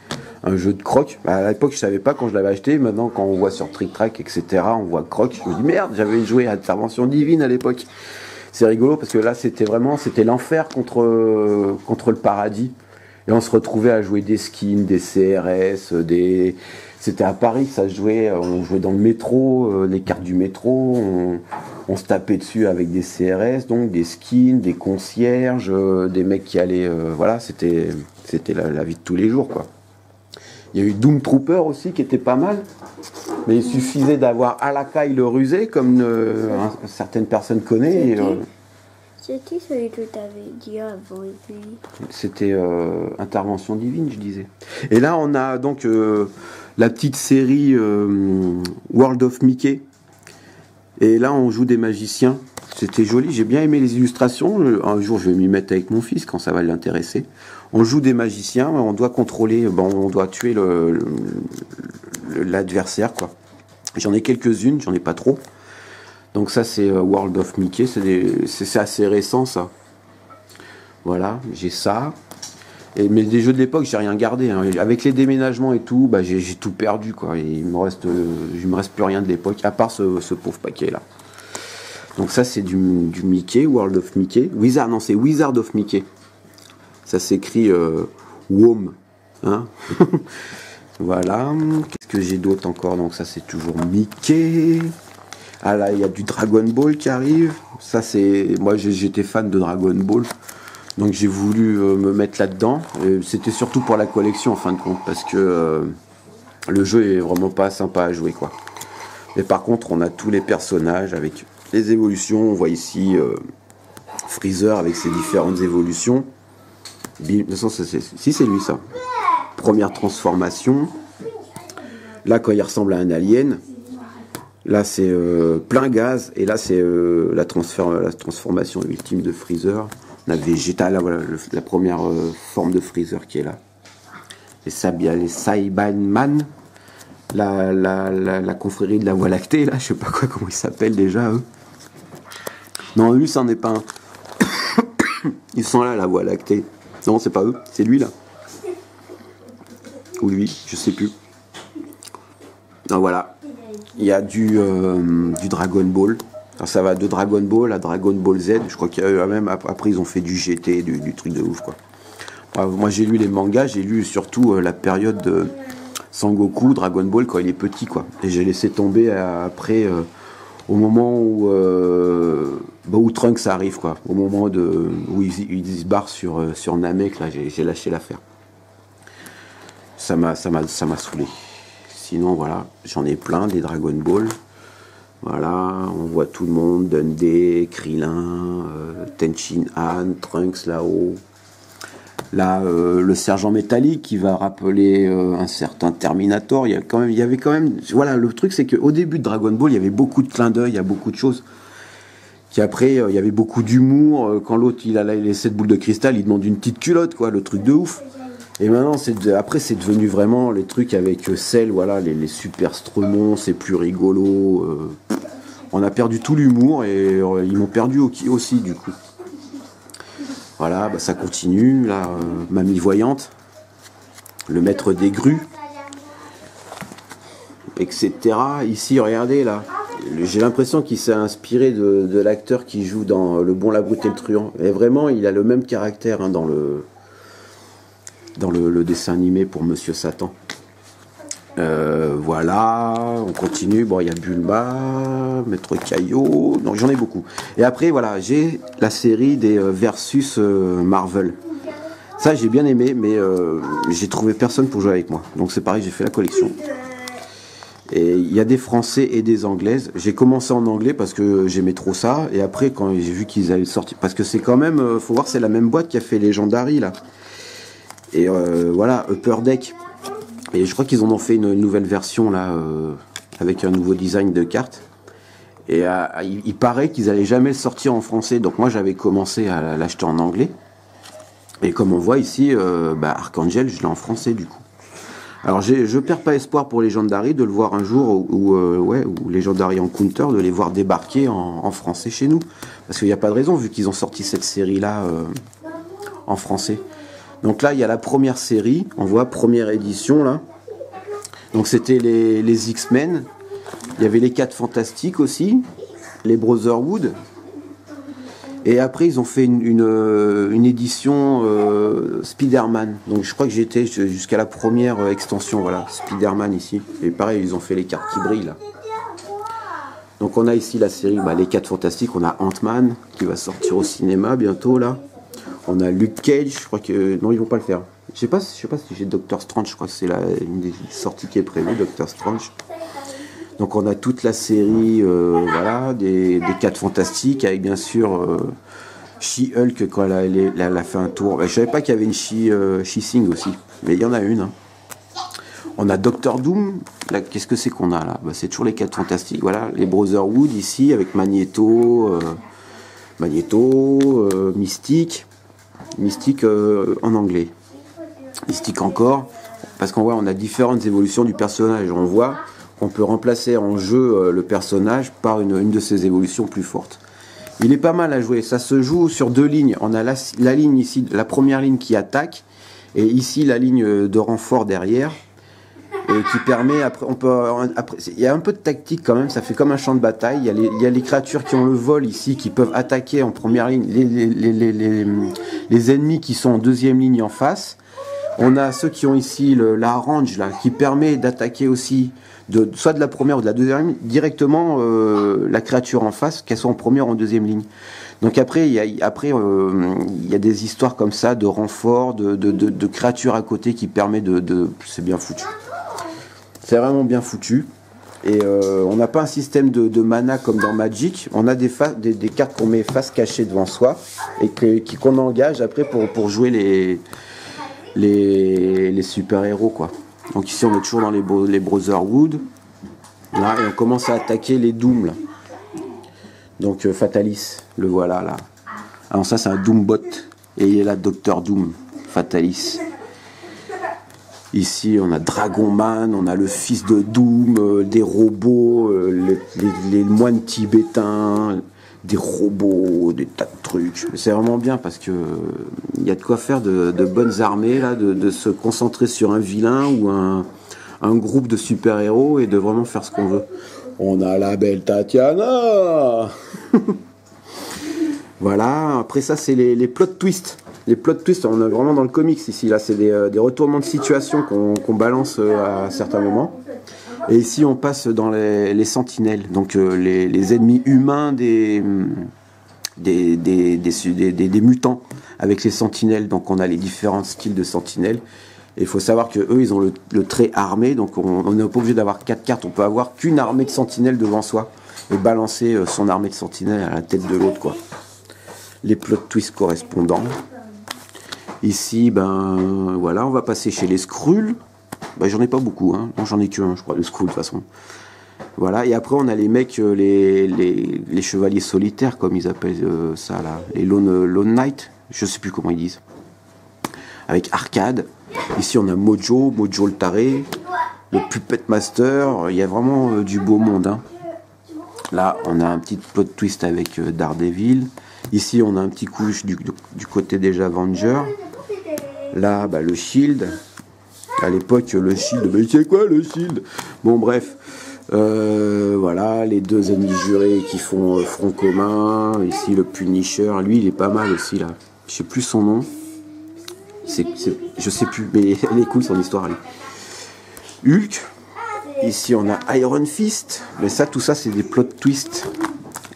un jeu de croc. Bah, à l'époque, je savais pas quand je l'avais acheté. Maintenant, quand on voit sur Trick Track, etc., on voit croc. Je me dis merde, j'avais joué Intervention Divine à l'époque. C'est rigolo parce que là, c'était vraiment, c'était l'enfer contre, contre le paradis. Et on se retrouvait à jouer des skins, des CRS, des, C'était à Paris ça jouait. On jouait dans le métro, les cartes du métro. On, se tapait dessus avec des CRS, donc des skins, des concierges, des mecs qui allaient. voilà, c'était c'était la, la, vie de tous les jours, quoi. Il y a eu Doom Trooper aussi qui était pas mal. Mais il suffisait d'avoir à la caille le rusé, comme certaines personnes connaissent. C'était celui que tu avais dit avant. C'était euh, Intervention divine, je disais. Et là, on a donc euh, la petite série euh, World of Mickey. Et là, on joue des magiciens. C'était joli, j'ai bien aimé les illustrations. Un jour, je vais m'y mettre avec mon fils quand ça va l'intéresser. On joue des magiciens, on doit contrôler, on doit tuer l'adversaire, quoi. J'en ai quelques-unes, j'en ai pas trop. Donc ça c'est euh, World of Mickey, c'est assez récent ça. Voilà, j'ai ça. Mais des jeux de l'époque, j'ai rien gardé. Hein. Avec les déménagements et tout, bah, j'ai tout perdu. Quoi. il me reste, euh, me reste plus rien de l'époque, à part ce, pauvre paquet là. Donc ça c'est du, Mickey, World of Mickey. Wizard, non c'est Wizard of Mickey. Ça s'écrit euh, WOM. Hein voilà. Qu'est-ce que j'ai d'autre encore? Donc ça c'est toujours Mickey. Ah là, il y a du Dragon Ball qui arrive. Ça, c'est. Moi, j'étais fan de Dragon Ball. Donc, j'ai voulu euh, me mettre là-dedans. C'était surtout pour la collection, en fin de compte, parce que euh, le jeu est vraiment pas sympa à jouer, quoi. Mais par contre, on a tous les personnages avec les évolutions. On voit ici euh, Freezer avec ses différentes évolutions. Si c'est lui, ça. Première transformation. Là, quand il ressemble à un alien, Là, c'est euh, plein gaz, et là, c'est euh, la, la, transformation ultime de Freezer. On a Vegeta, là, voilà, la première forme de Freezer qui est là. Les, Sabia, les Saibanman, la, la, la, confrérie de la Voie lactée, là, je sais pas quoi, comment ils s'appellent déjà, eux. Non, lui, c'en est pas un. Ils sont là, la Voie lactée. Non, c'est pas eux, c'est lui, là. Ou lui, je sais plus. Non, voilà. Il y a du, euh, Dragon Ball. Ça va de Dragon Ball à Dragon Ball Z. Je crois qu'il y a même après ils ont fait du GT, du, truc de ouf quoi. Moi j'ai lu les mangas, j'ai lu surtout euh, la période de Sangoku, Dragon Ball quand il est petit quoi. Et j'ai laissé tomber après euh, au moment où, bah, où Trunks arrive quoi. Au moment de, où il, se barre sur, sur Namek là, j'ai lâché l'affaire. Ça m'a saoulé. Sinon, voilà, j'en ai plein des Dragon Ball. Voilà, on voit tout le monde, Dundee, Krillin, euh, Tenchin Han, Trunks là-haut. Là, euh, le sergent métallique qui va rappeler euh, un certain Terminator. Il y, quand même, il y avait quand même. Voilà, le truc, c'est qu'au début de Dragon Ball, il y avait beaucoup de clins d'œil, il y a beaucoup de choses. Qui après, il y avait beaucoup d'humour. Quand l'autre, il a les sept boules de cristal, il demande une petite culotte, quoi, le truc de ouf. Et maintenant, c'est après, c'est devenu vraiment les trucs avec sel, voilà, les, super stremons, c'est plus rigolo. Euh. on a perdu tout l'humour et euh, ils m'ont perdu aussi, du coup. Voilà, bah, ça continue. Là, euh, mamie voyante, le maître des grues, etc. Ici, regardez là. J'ai l'impression qu'il s'est inspiré de, l'acteur qui joue dans Le Bon, la Brute et le Truand. Et vraiment, il a le même caractère hein, dans le dans le, dessin animé pour Monsieur Satan. Euh, voilà, on continue. Bon, il y a Bulma, Maître Caillot, donc j'en ai beaucoup. Et après, voilà, j'ai la série des euh, versus euh, Marvel. Ça, j'ai bien aimé, mais j'ai trouvé personne pour jouer avec moi. Donc c'est pareil, j'ai fait la collection. Et il y a des Français et des Anglaises. J'ai commencé en anglais parce que j'aimais trop ça. Et après, quand j'ai vu qu'ils avaient sorti, parce que c'est quand même, faut voir, c'est la même boîte qui a fait Legendary là. Et euh, voilà, Upper Deck. Et je crois qu'ils en ont fait une nouvelle version là, euh, avec un nouveau design de carte. Et euh, il, paraît qu'ils allaient jamais le sortir en français. Donc moi j'avais commencé à l'acheter en anglais. Et comme on voit ici, bah, Archangel, je l'ai en français du coup. Alors je perds pas espoir pour Legendary de le voir un jour ou ouais, ou Legendary Encounter de les voir débarquer en, en français chez nous. Parce qu'il n'y a pas de raison vu qu'ils ont sorti cette série là en français. Donc là, il y a la première série, on voit première édition là. Donc c'était les, X-Men. Il y avait les 4 Fantastiques aussi, les Brotherhood. Et après, ils ont fait une, une, euh, édition euh, Spider-Man. Donc je crois que j'étais jusqu'à la première euh, extension, voilà, Spider-Man ici. Et pareil, ils ont fait les cartes qui brillent là. Donc on a ici la série bah, Les 4 Fantastiques, on a Ant-Man qui va sortir au cinéma bientôt là. On a Luke Cage, je crois que. Non, ils vont pas le faire. Je sais pas, je sais pas si j'ai Doctor Strange, je crois que c'est une des sorties qui est prévue, Doctor Strange. Donc on a toute la série euh, voilà, des, des 4 fantastiques avec bien sûr euh, She-Hulk quand elle a, elle a- fait un tour. Bah, je savais pas qu'il y avait une She, euh, aussi, mais il y en a une. hein. On a Doctor Doom. Qu'est-ce que c'est qu'on a là? Bah, C'est toujours les 4 fantastiques. Voilà, les Brotherhood ici avec Magneto, Magneto, Mystique, Mystique en anglais. Mystique encore, parce qu'on voit on a différentes évolutions du personnage. On voit qu'on peut remplacer en jeu euh, le personnage par une, une de ses évolutions plus fortes. Il est pas mal à jouer. Ça se joue sur deux lignes. On a la, ligne ici, la première ligne qui attaque, et ici la ligne de renfort derrière, qui permet on peut, après, il y a un peu de tactique quand même. Ça fait comme un champ de bataille. Il y a les, créatures qui ont le vol ici, qui peuvent attaquer en première ligne les, ennemis qui sont en deuxième ligne en face. On a ceux qui ont ici la range là, qui permet d'attaquer aussi, soit de la première ou de la deuxième directement euh, la créature en face, qu'elle soit en première ou en deuxième ligne. Donc après, il y a, euh, des histoires comme ça de renforts, de, créatures à côté qui permet de, c'est bien foutu. C'est vraiment bien foutu. Et euh, on n'a pas un système de, mana comme dans Magic. On a des, cartes qu'on met face cachée devant soi et qu'on engage après pour, jouer les, les, les super-héros. quoi. Donc ici, on est toujours dans les, les Brotherhood. Là, et on commence à attaquer les Doom. Là. Donc euh, Fatalis, le voilà là. Alors ça, c'est un Doombot. Et il est là, Docteur Doom, Fatalis. Ici, on a Dragon Man, on a le fils de Doom, euh, des robots, euh, les moines tibétains, des robots, des tas de trucs. C'est vraiment bien parce que euh, il y a de quoi faire de, de bonnes armées là, de, de se concentrer sur un vilain ou un, un groupe de super-héros et de vraiment faire ce qu'on veut. On a la belle Tatiana. Voilà, après ça, c'est les, les plot twists. Les plot twists, on est vraiment dans le comics ici. Là, c'est des, euh, des retournements de situation qu'on qu'on balance euh, à certains moments. Et ici, on passe dans les, les sentinelles, donc euh, les, ennemis humains des, hum, des, des, des, mutants avec les sentinelles. Donc, on a les différents styles de sentinelles. Et il faut savoir que eux, ils ont le, trait armé, donc on n'est pas obligé d'avoir quatre cartes. On peut avoir qu'une armée de sentinelles devant soi et balancer euh, son armée de sentinelles à la tête de l'autre, quoi les plot twists correspondants. Ici, ben voilà, on va passer chez les Skrulls. Ben, j'en ai pas beaucoup, hein. J'en ai qu'un, je crois, de Skrull de toute façon. Voilà, et après on a les mecs, euh, les, les, chevaliers solitaires, comme ils appellent euh, ça là, les Lone, Lone Knight, je sais plus comment ils disent. Avec Arcade. Ici on a Mojo, Mojo le taré, le Puppet Master, il y a vraiment euh, du beau monde. hein. Là, on a un petit plot twist avec Daredevil. Ici, on a un petit coup du, du côté déjà Avenger. Là, bah, le Shield. À l'époque, le Shield, mais c'est quoi le Shield? Bon, bref. Euh, voilà, les deux ennemis jurés qui font euh, front commun. Ici, le Punisher. Lui, il est pas mal aussi, là. Je sais plus son nom. C'est, c'est- je sais plus, mais elle est cool son histoire, lui. Hulk. Ici, on a Iron Fist. Mais ça, tout ça, c'est des plot twists.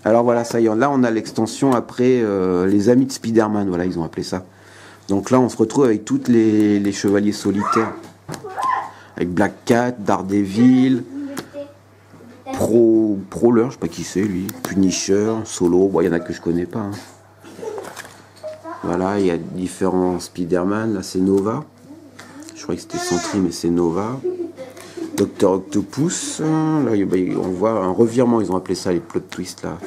Alors voilà, ça y est, là on a l'extension après euh, les amis de Spider-Man, voilà, ils ont appelé ça. Donc là on se retrouve avec toutes les chevaliers solitaires. Avec Black Cat, Daredevil, Pro, Prowler, je sais pas qui c'est lui, Punisher, Solo, il y en a que je connais pas. hein. Voilà, il y a différents Spider-Man, là c'est Nova. Je croyais que c'était Sentry, mais c'est Nova. Docteur Octopus, hein, là a- on voit un revirement, ils ont appelé ça les plot twists là.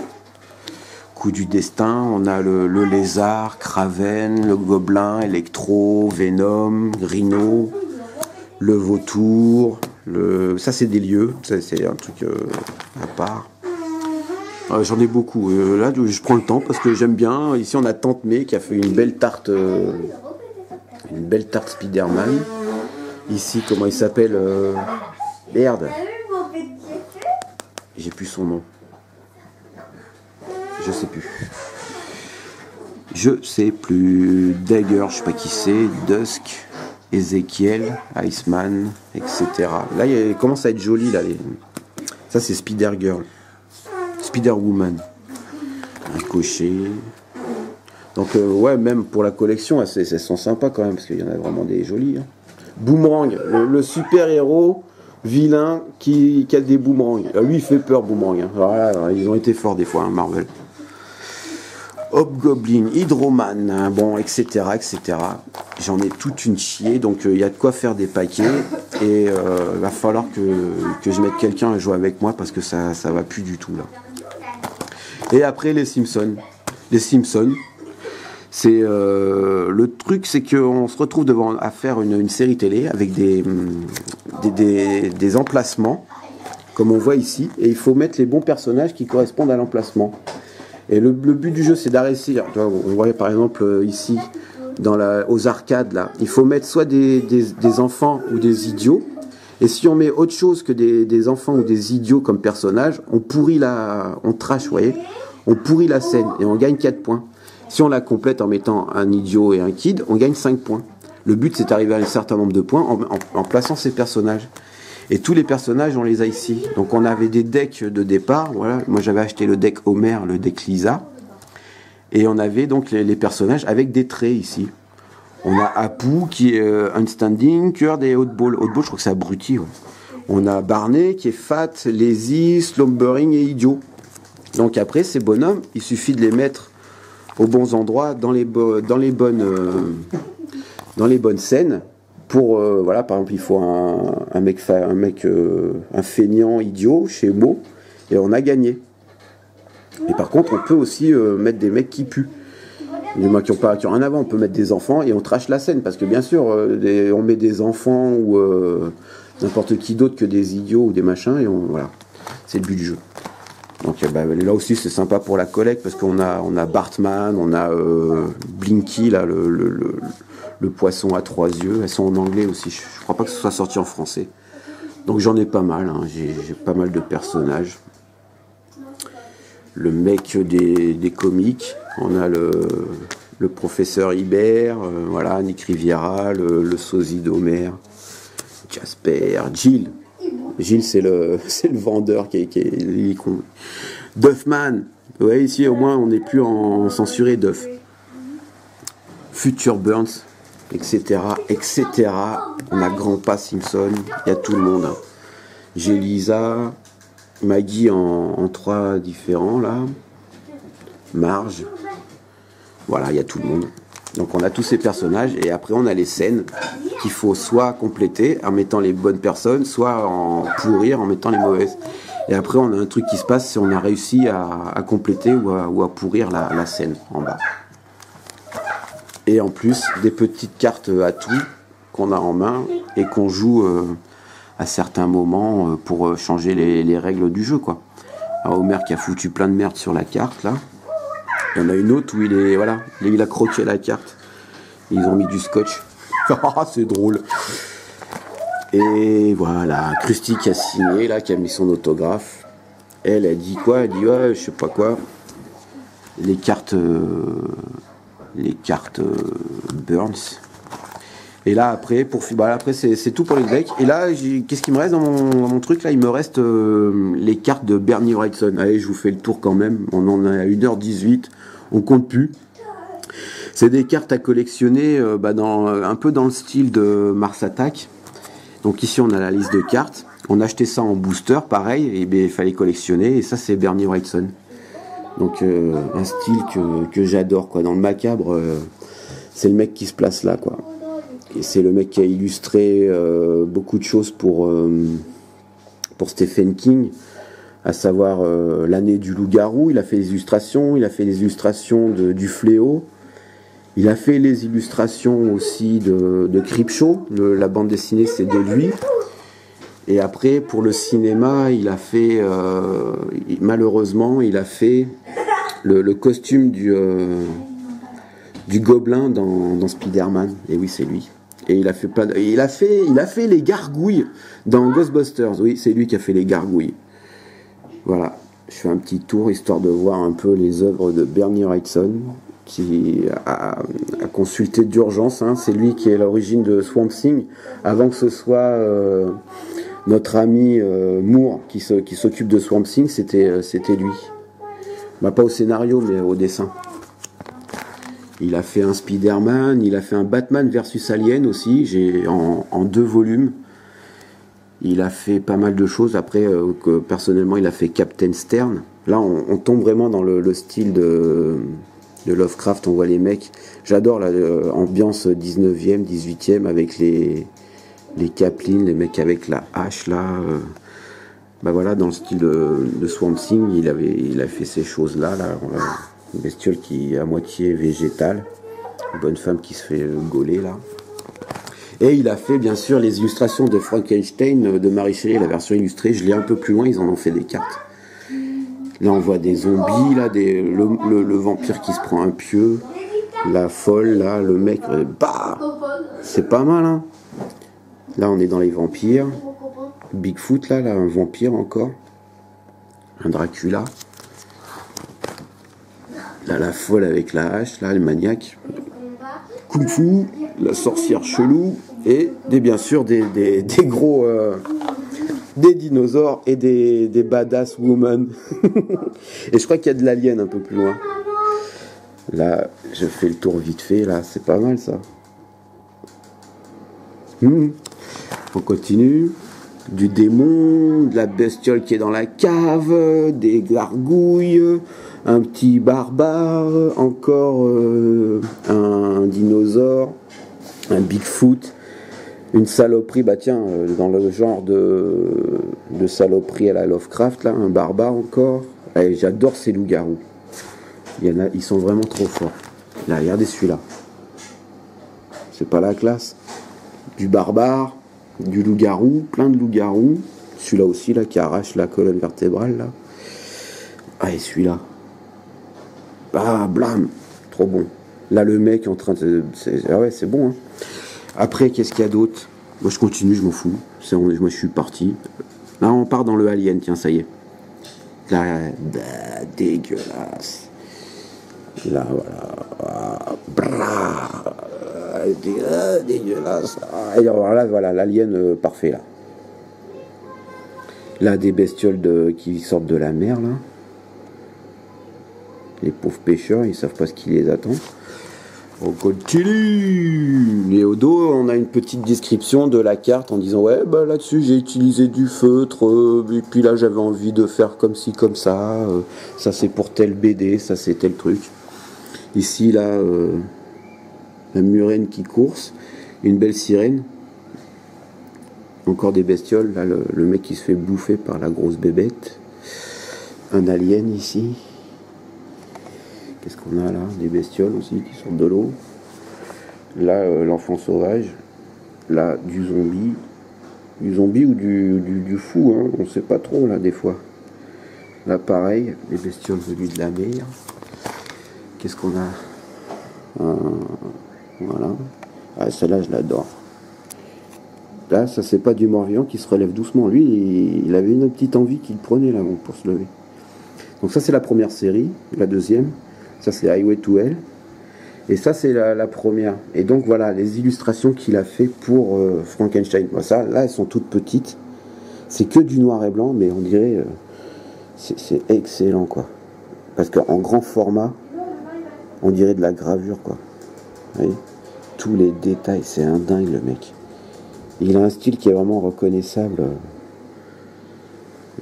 Coup du destin, on a le, lézard, Kraven, le gobelin, Electro, Venom, Rhino, le vautour, ça c'est des lieux, c'est un truc euh, à part. Euh, J'en ai beaucoup. Euh, là, je prends le temps parce que j'aime bien. Ici, on a Tante May qui a fait une belle tarte, une belle tarte Spider-Man. Ici, comment il s'appelle Merde, j'ai plus son nom. Je sais plus. Je sais plus. Dagger, je sais pas qui c'est. Dusk, Ezekiel, Iceman, etc. Là, il commence à être joli là. Ça, c'est Spider Girl. Spider Woman. Un cocher. Donc, euh, ouais, même pour la collection, elles, sont sympas quand même, parce qu'il y en a vraiment des jolis. hein. Boomerang, le, super-héros vilain qui, a des boomerangs. Euh, Lui, il fait peur, Boomerang. hein. Ils ont été forts des fois, hein, Marvel. Hobgoblin, Hydroman, hein, bon, etc., etc. J'en ai toute une chier, donc euh, il y a de quoi faire des paquets. Et euh, va falloir que, je mette quelqu'un à jouer avec moi parce que ça, ça va plus du tout là. Et après les Simpsons. Les Simpsons, c'est euh, le truc, c'est qu'on se retrouve devant à faire une, série télé avec des- des emplacements, comme on voit ici, et il faut mettre les bons personnages qui correspondent à l'emplacement. Et le, but du jeu, c'est d'arrêter. On voit par exemple euh, ici, dans la, aux arcades, là, il faut mettre soit des, des, enfants ou des idiots. Et si on met autre chose que des, des enfants ou des idiots comme personnages, on pourrit la, on trash, voyez, on pourrit la scène et on gagne 4 points. Si on la complète en mettant un idiot et un kid, on gagne 5 points. Le but, c'est d'arriver à un certain nombre de points en- en plaçant ces personnages. Et tous les personnages, on les a ici. Donc on avait des decks de départ. Voilà, moi j'avais acheté le deck Homer, le deck Lisa, et on avait donc les, personnages avec des traits ici. On a Apu qui est euh, un standing, Kurd et Oddball. Oddball, je crois que c'est abruti. On a Barney qui est fat, lazy, slumbering et idiot. Donc après, ces bonhommes, il suffit de les mettre aux bons endroits, dans les, dans les, bonnes, euh, dans les bonnes scènes. Pour, euh, voilà, par exemple, il faut un, un mec, un, mec euh, un feignant idiot chez Mo, et on a gagné. Et par contre, on peut aussi euh, mettre des mecs qui puent. Des mecs qui ont, pas, qui ont rien à voir, on peut mettre des enfants et on trash la scène. Parce que bien sûr, on met des enfants ou n'importe qui d'autre que des idiots ou des machins, et on, voilà. C'est le but du jeu. Donc euh, bah, là aussi c'est sympa pour la collecte parce qu'on a on a Bartman, on a euh, Blinky là le, le, poisson à trois yeux. Elles sont en anglais aussi. Je, je crois pas que ce soit sorti en français. Donc j'en ai pas mal. hein. J'ai pas mal de personnages. Le mec des, des comiques. On a le, le professeur Hibert, euh, voilà Nick Riviera, le, sosie d'Homer, Jasper, Jill. Gilles, c'est le, vendeur qui est, qui est- con. Duffman. Voyez, ici, au moins, on n'est plus en censuré Duff. Future Burns, etc., etc. On a Grandpa Simpson. Il y a tout le monde. hein. J'ai Lisa, Maggie en, en trois différents, là. Marge. Voilà, il y a tout le monde. Donc on a tous ces personnages et après on a les scènes qu'il faut soit compléter en mettant les bonnes personnes, soit en pourrir en mettant les mauvaises. Et après on a un truc qui se passe si on a réussi à, compléter ou à, ou à pourrir la, scène en bas. Et en plus des petites cartes à tout qu'on a en main et qu'on joue euh, à certains moments euh, pour euh, changer les, les règles du jeu quoi. Alors Homer qui a foutu plein de merde sur la carte là. Il y en a une autre où il est voilà, il a croqué la carte. Ils ont mis du scotch. Ah, c'est drôle. Et voilà, Krusty qui a signé là, qui a mis son autographe. Elle a dit quoi? Elle dit ouais, je sais pas quoi. Les cartes, euh, les cartes euh, Burns. Et là après, pour bah, après c'est tout pour les decks. Et là, qu'est-ce qui me reste dans mon, dans mon truc là? Il me reste euh, les cartes de Bernie Wrightson. Allez, je vous fais le tour quand même. On en est à 1h18. On compte plus. C'est des cartes à collectionner euh, bah, dans, euh, un peu dans le style de Mars Attack. Donc ici on a la liste de cartes. On a acheté ça en booster, pareil, et ben, il fallait collectionner. Et ça c'est Bernie Wrightson. Donc euh, un style que, j'adore quoi. Dans le macabre, c'est le mec qui se place là quoi. C'est le mec qui a illustré beaucoup de choses pour Stephen King, à savoir euh, l'année du loup-garou. Il a fait les illustrations, il a fait les illustrations de- du fléau. Il a fait les illustrations aussi de, de Creepshow. La bande dessinée, c'est de lui. Et après, pour le cinéma, il a fait, euh, malheureusement, il a fait le, costume du, euh, du gobelin dans, dans Spider-Man. Et oui, c'est lui. Et il a fait il a fait, il a fait les gargouilles dans Ghostbusters. Oui, c'est lui qui a fait les gargouilles. Voilà. Je fais un petit tour histoire de voir un peu les œuvres de Bernie Wrightson. qui a, consulté d'urgence. hein. C'est lui qui est l'origine de Swamp Thing. Avant que ce soit euh, notre ami euh, Moore qui s'occupe de Swamp Thing, c'était euh, lui. Bah, pas au scénario, mais au dessin. Il a fait un Spider-Man, il a fait un Batman versus Alien aussi, j'ai en deux volumes. Il a fait pas mal de choses. Après, euh, que personnellement, il a fait Captain Stern. Là, on, tombe vraiment dans le, le style de, Lovecraft. On voit les mecs. J'adore l'ambiance 19e, 18e avec les, les les mecs avec la hache là. euh. Bah voilà, dans le style de, de Swamp Thing, il avait, il a fait ces choses-là. Une bestiole qui est à moitié végétale. Une bonne femme qui se fait gauler là. Et il a fait bien sûr les illustrations de Frankenstein euh, de Marie Shelley, la version illustrée. Je l'ai un peu plus loin, ils en ont fait des cartes. Là on voit des zombies, là le vampire qui se prend un pieu, la folle, là le mec, euh, bah, c'est pas mal hein. Là on est dans les vampires, Bigfoot là, là un vampire encore, un Dracula. Là la folle avec la hache, là le maniaque, La sorcière chelou et des, bien sûr des, des, des gros euh, des dinosaures et des, des badass women. et je crois qu'il y a de l'alien un peu plus loin. Là, je fais le tour vite fait, là, c'est pas mal ça. Hmm. On continue. Du démon, de la bestiole qui est dans la cave, des gargouilles, un petit barbare, encore euh, un dinosaure, un Bigfoot, une saloperie, bah tiens, euh, dans le genre de, de saloperie à la Lovecraft, là, un barbare encore. Et J'adore ces loups-garous. Ils sont vraiment trop forts. Là, regardez celui-là. C'est pas la classe. Du barbare, du loup-garou, plein de loups-garous. Celui-là aussi, là, qui arrache la colonne vertébrale, là. Ah, et celui-là. Ah, blam Trop bon. Là, le mec est en train de... Ah ouais, c'est bon, hein. Après, qu'est-ce qu'il y a d'autre? Moi, je continue, je m'en fous. Moi, je suis parti. Là, on part dans le Alien, tiens, ça y est. Là, dégueulasse. Là, voilà. Ah, dégueulasse. Et alors là, voilà, l'alien euh, parfait, là. Là, des bestioles qui sortent de la mer, là. Les pauvres pêcheurs, ils savent pas ce qui les attend. On continue Et au dos, on a une petite description de la carte en disant Ouais, bah là-dessus, j'ai utilisé du feutre, euh, et puis là, j'avais envie de faire comme ci, comme ça. euh, ça, c'est pour tel BD, ça, c'est tel truc. Ici, là, euh, la murène qui course, une belle sirène. Encore des bestioles, là, le, le mec qui se fait bouffer par la grosse bébête. Un alien ici. Qu'est-ce qu'on a là Des bestioles aussi qui sortent de l'eau. Là, euh, l'enfant sauvage. Là, du zombie. Du zombie ou du, fou, hein on sait pas trop là des fois. Là, pareil, des bestioles venues de la mer. Qu'est-ce qu'on a Euh, Voilà. Ah, celle-là, je l'adore. Là, ça, c'est pas du mort-vivant qui se relève doucement. Lui, il, avait une petite envie qu'il prenait là bon, pour se lever. Donc, ça, c'est la première série. La deuxième, ça, c'est Highway to Hell. Et ça, c'est la, première. Et donc, voilà, les illustrations qu'il a fait pour euh, Frankenstein. Bon, ça, là, elles sont toutes petites. C'est que du noir et blanc, mais on dirait. euh, c'est excellent, quoi. Parce qu'en grand format, on dirait de la gravure, quoi. Vous Tous les détails, c'est un dingue, le mec. Il a un style qui est vraiment reconnaissable.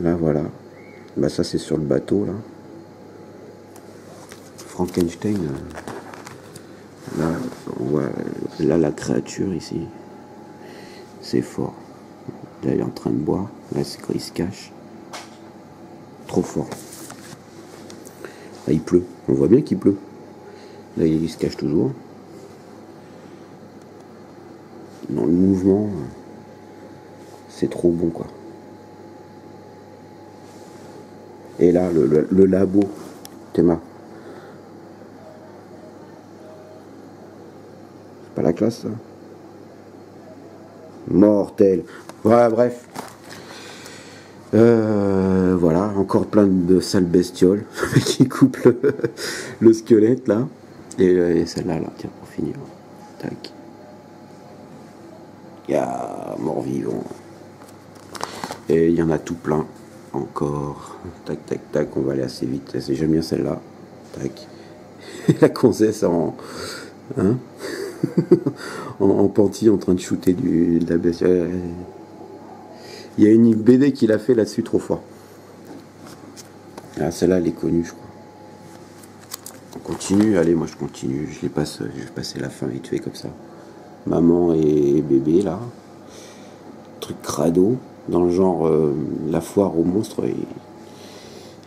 Là, voilà. Bah, ça, c'est sur le bateau, là. Frankenstein. euh, Là, la créature ici. C'est fort. Là, il est en train de boire. Là, c'est quand il se cache. Trop fort. Là, il pleut. On voit bien qu'il pleut. Là, il se cache toujours. Dans le mouvement, c'est trop bon, quoi. Et là, le, le- le labo, Théma. Pas la classe, Mortel. Ouais, bref. Euh, voilà, encore plein de sales bestioles qui coupent le, le squelette là. Et, celle-là, là, tiens, pour finir. Tac. Il y a mort-vivant. Et il y en a tout plein. Encore. Tac, tac, tac. On va aller assez vite. J'aime bien celle-là. Tac. La concesse en. Hein? en, panty en train de shooter du, de la bestiole. Il y a une BD qu'il a fait là-dessus trop fort. Ah, celle-là, elle est connue, je crois. On continue, allez, moi je continue. Je les passe, je vais passer la fin vite fait comme ça. Maman et bébé, là. Truc crado, dans le genre euh, la foire aux monstres.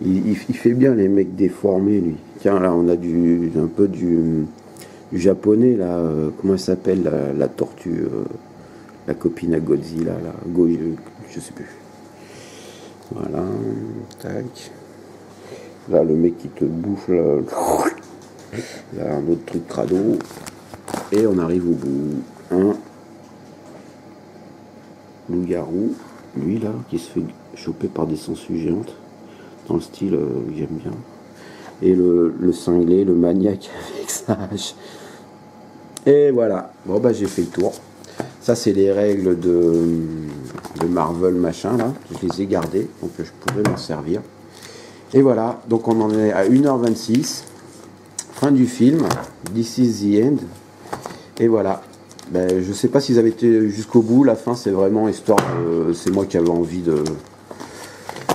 il, fait bien les mecs déformés, lui. Tiens, là, on a du, un peu du, japonais, là. Euh, comment elle s'appelle, la, tortue euh, La copine à Godzilla, là. Go, je sais plus. Voilà, tac. Là, le mec qui te bouffe, là, a un autre truc crado. Et on arrive au bout. Un loup-garou, lui là, qui se fait choper par des sangsues géantes, dans le style euh, que j'aime bien. Et le, cinglé, le maniaque avec sa hache. Et voilà. Bon, bah, j'ai fait le tour. Ça, c'est les règles de, Marvel machin là. Je les ai gardées, donc je pourrais m'en servir. Et voilà, donc on en est à 1h26. Fin du film. This is the end. Et voilà. Ben, je sais pas s'ils avaient été jusqu'au bout. La fin, c'est vraiment histoire. c'est moi qui avais envie de,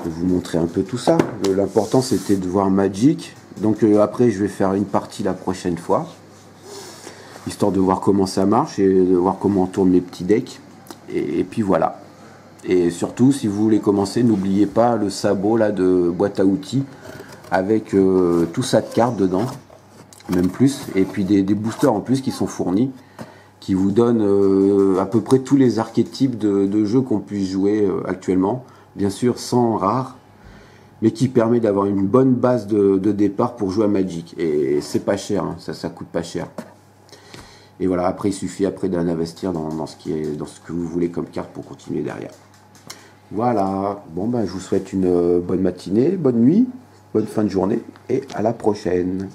vous montrer un peu tout ça. L'important, c'était de voir Magic. Donc euh, après, je vais faire une partie la prochaine fois. Histoire de voir comment ça marche et de voir comment on tourne les petits decks. et puis voilà. Et surtout, si vous voulez commencer, n'oubliez pas le sabot là de boîte à outils avec euh, tout ça de cartes dedans, même plus, et puis des, boosters en plus qui sont fournis, qui vous donnent euh, à peu près tous les archétypes de, jeux qu'on puisse jouer euh, actuellement, bien sûr sans rare, mais qui permet d'avoir une bonne base de, départ pour jouer à Magic. Et c'est pas cher, hein, ça, ça coûte pas cher. Et voilà, après il suffit après d'investir dans, dans, ce dans ce que vous voulez comme carte pour continuer derrière. Voilà, bon ben je vous souhaite une euh, bonne matinée, bonne nuit, bonne fin de journée et à la prochaine.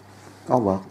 Au revoir.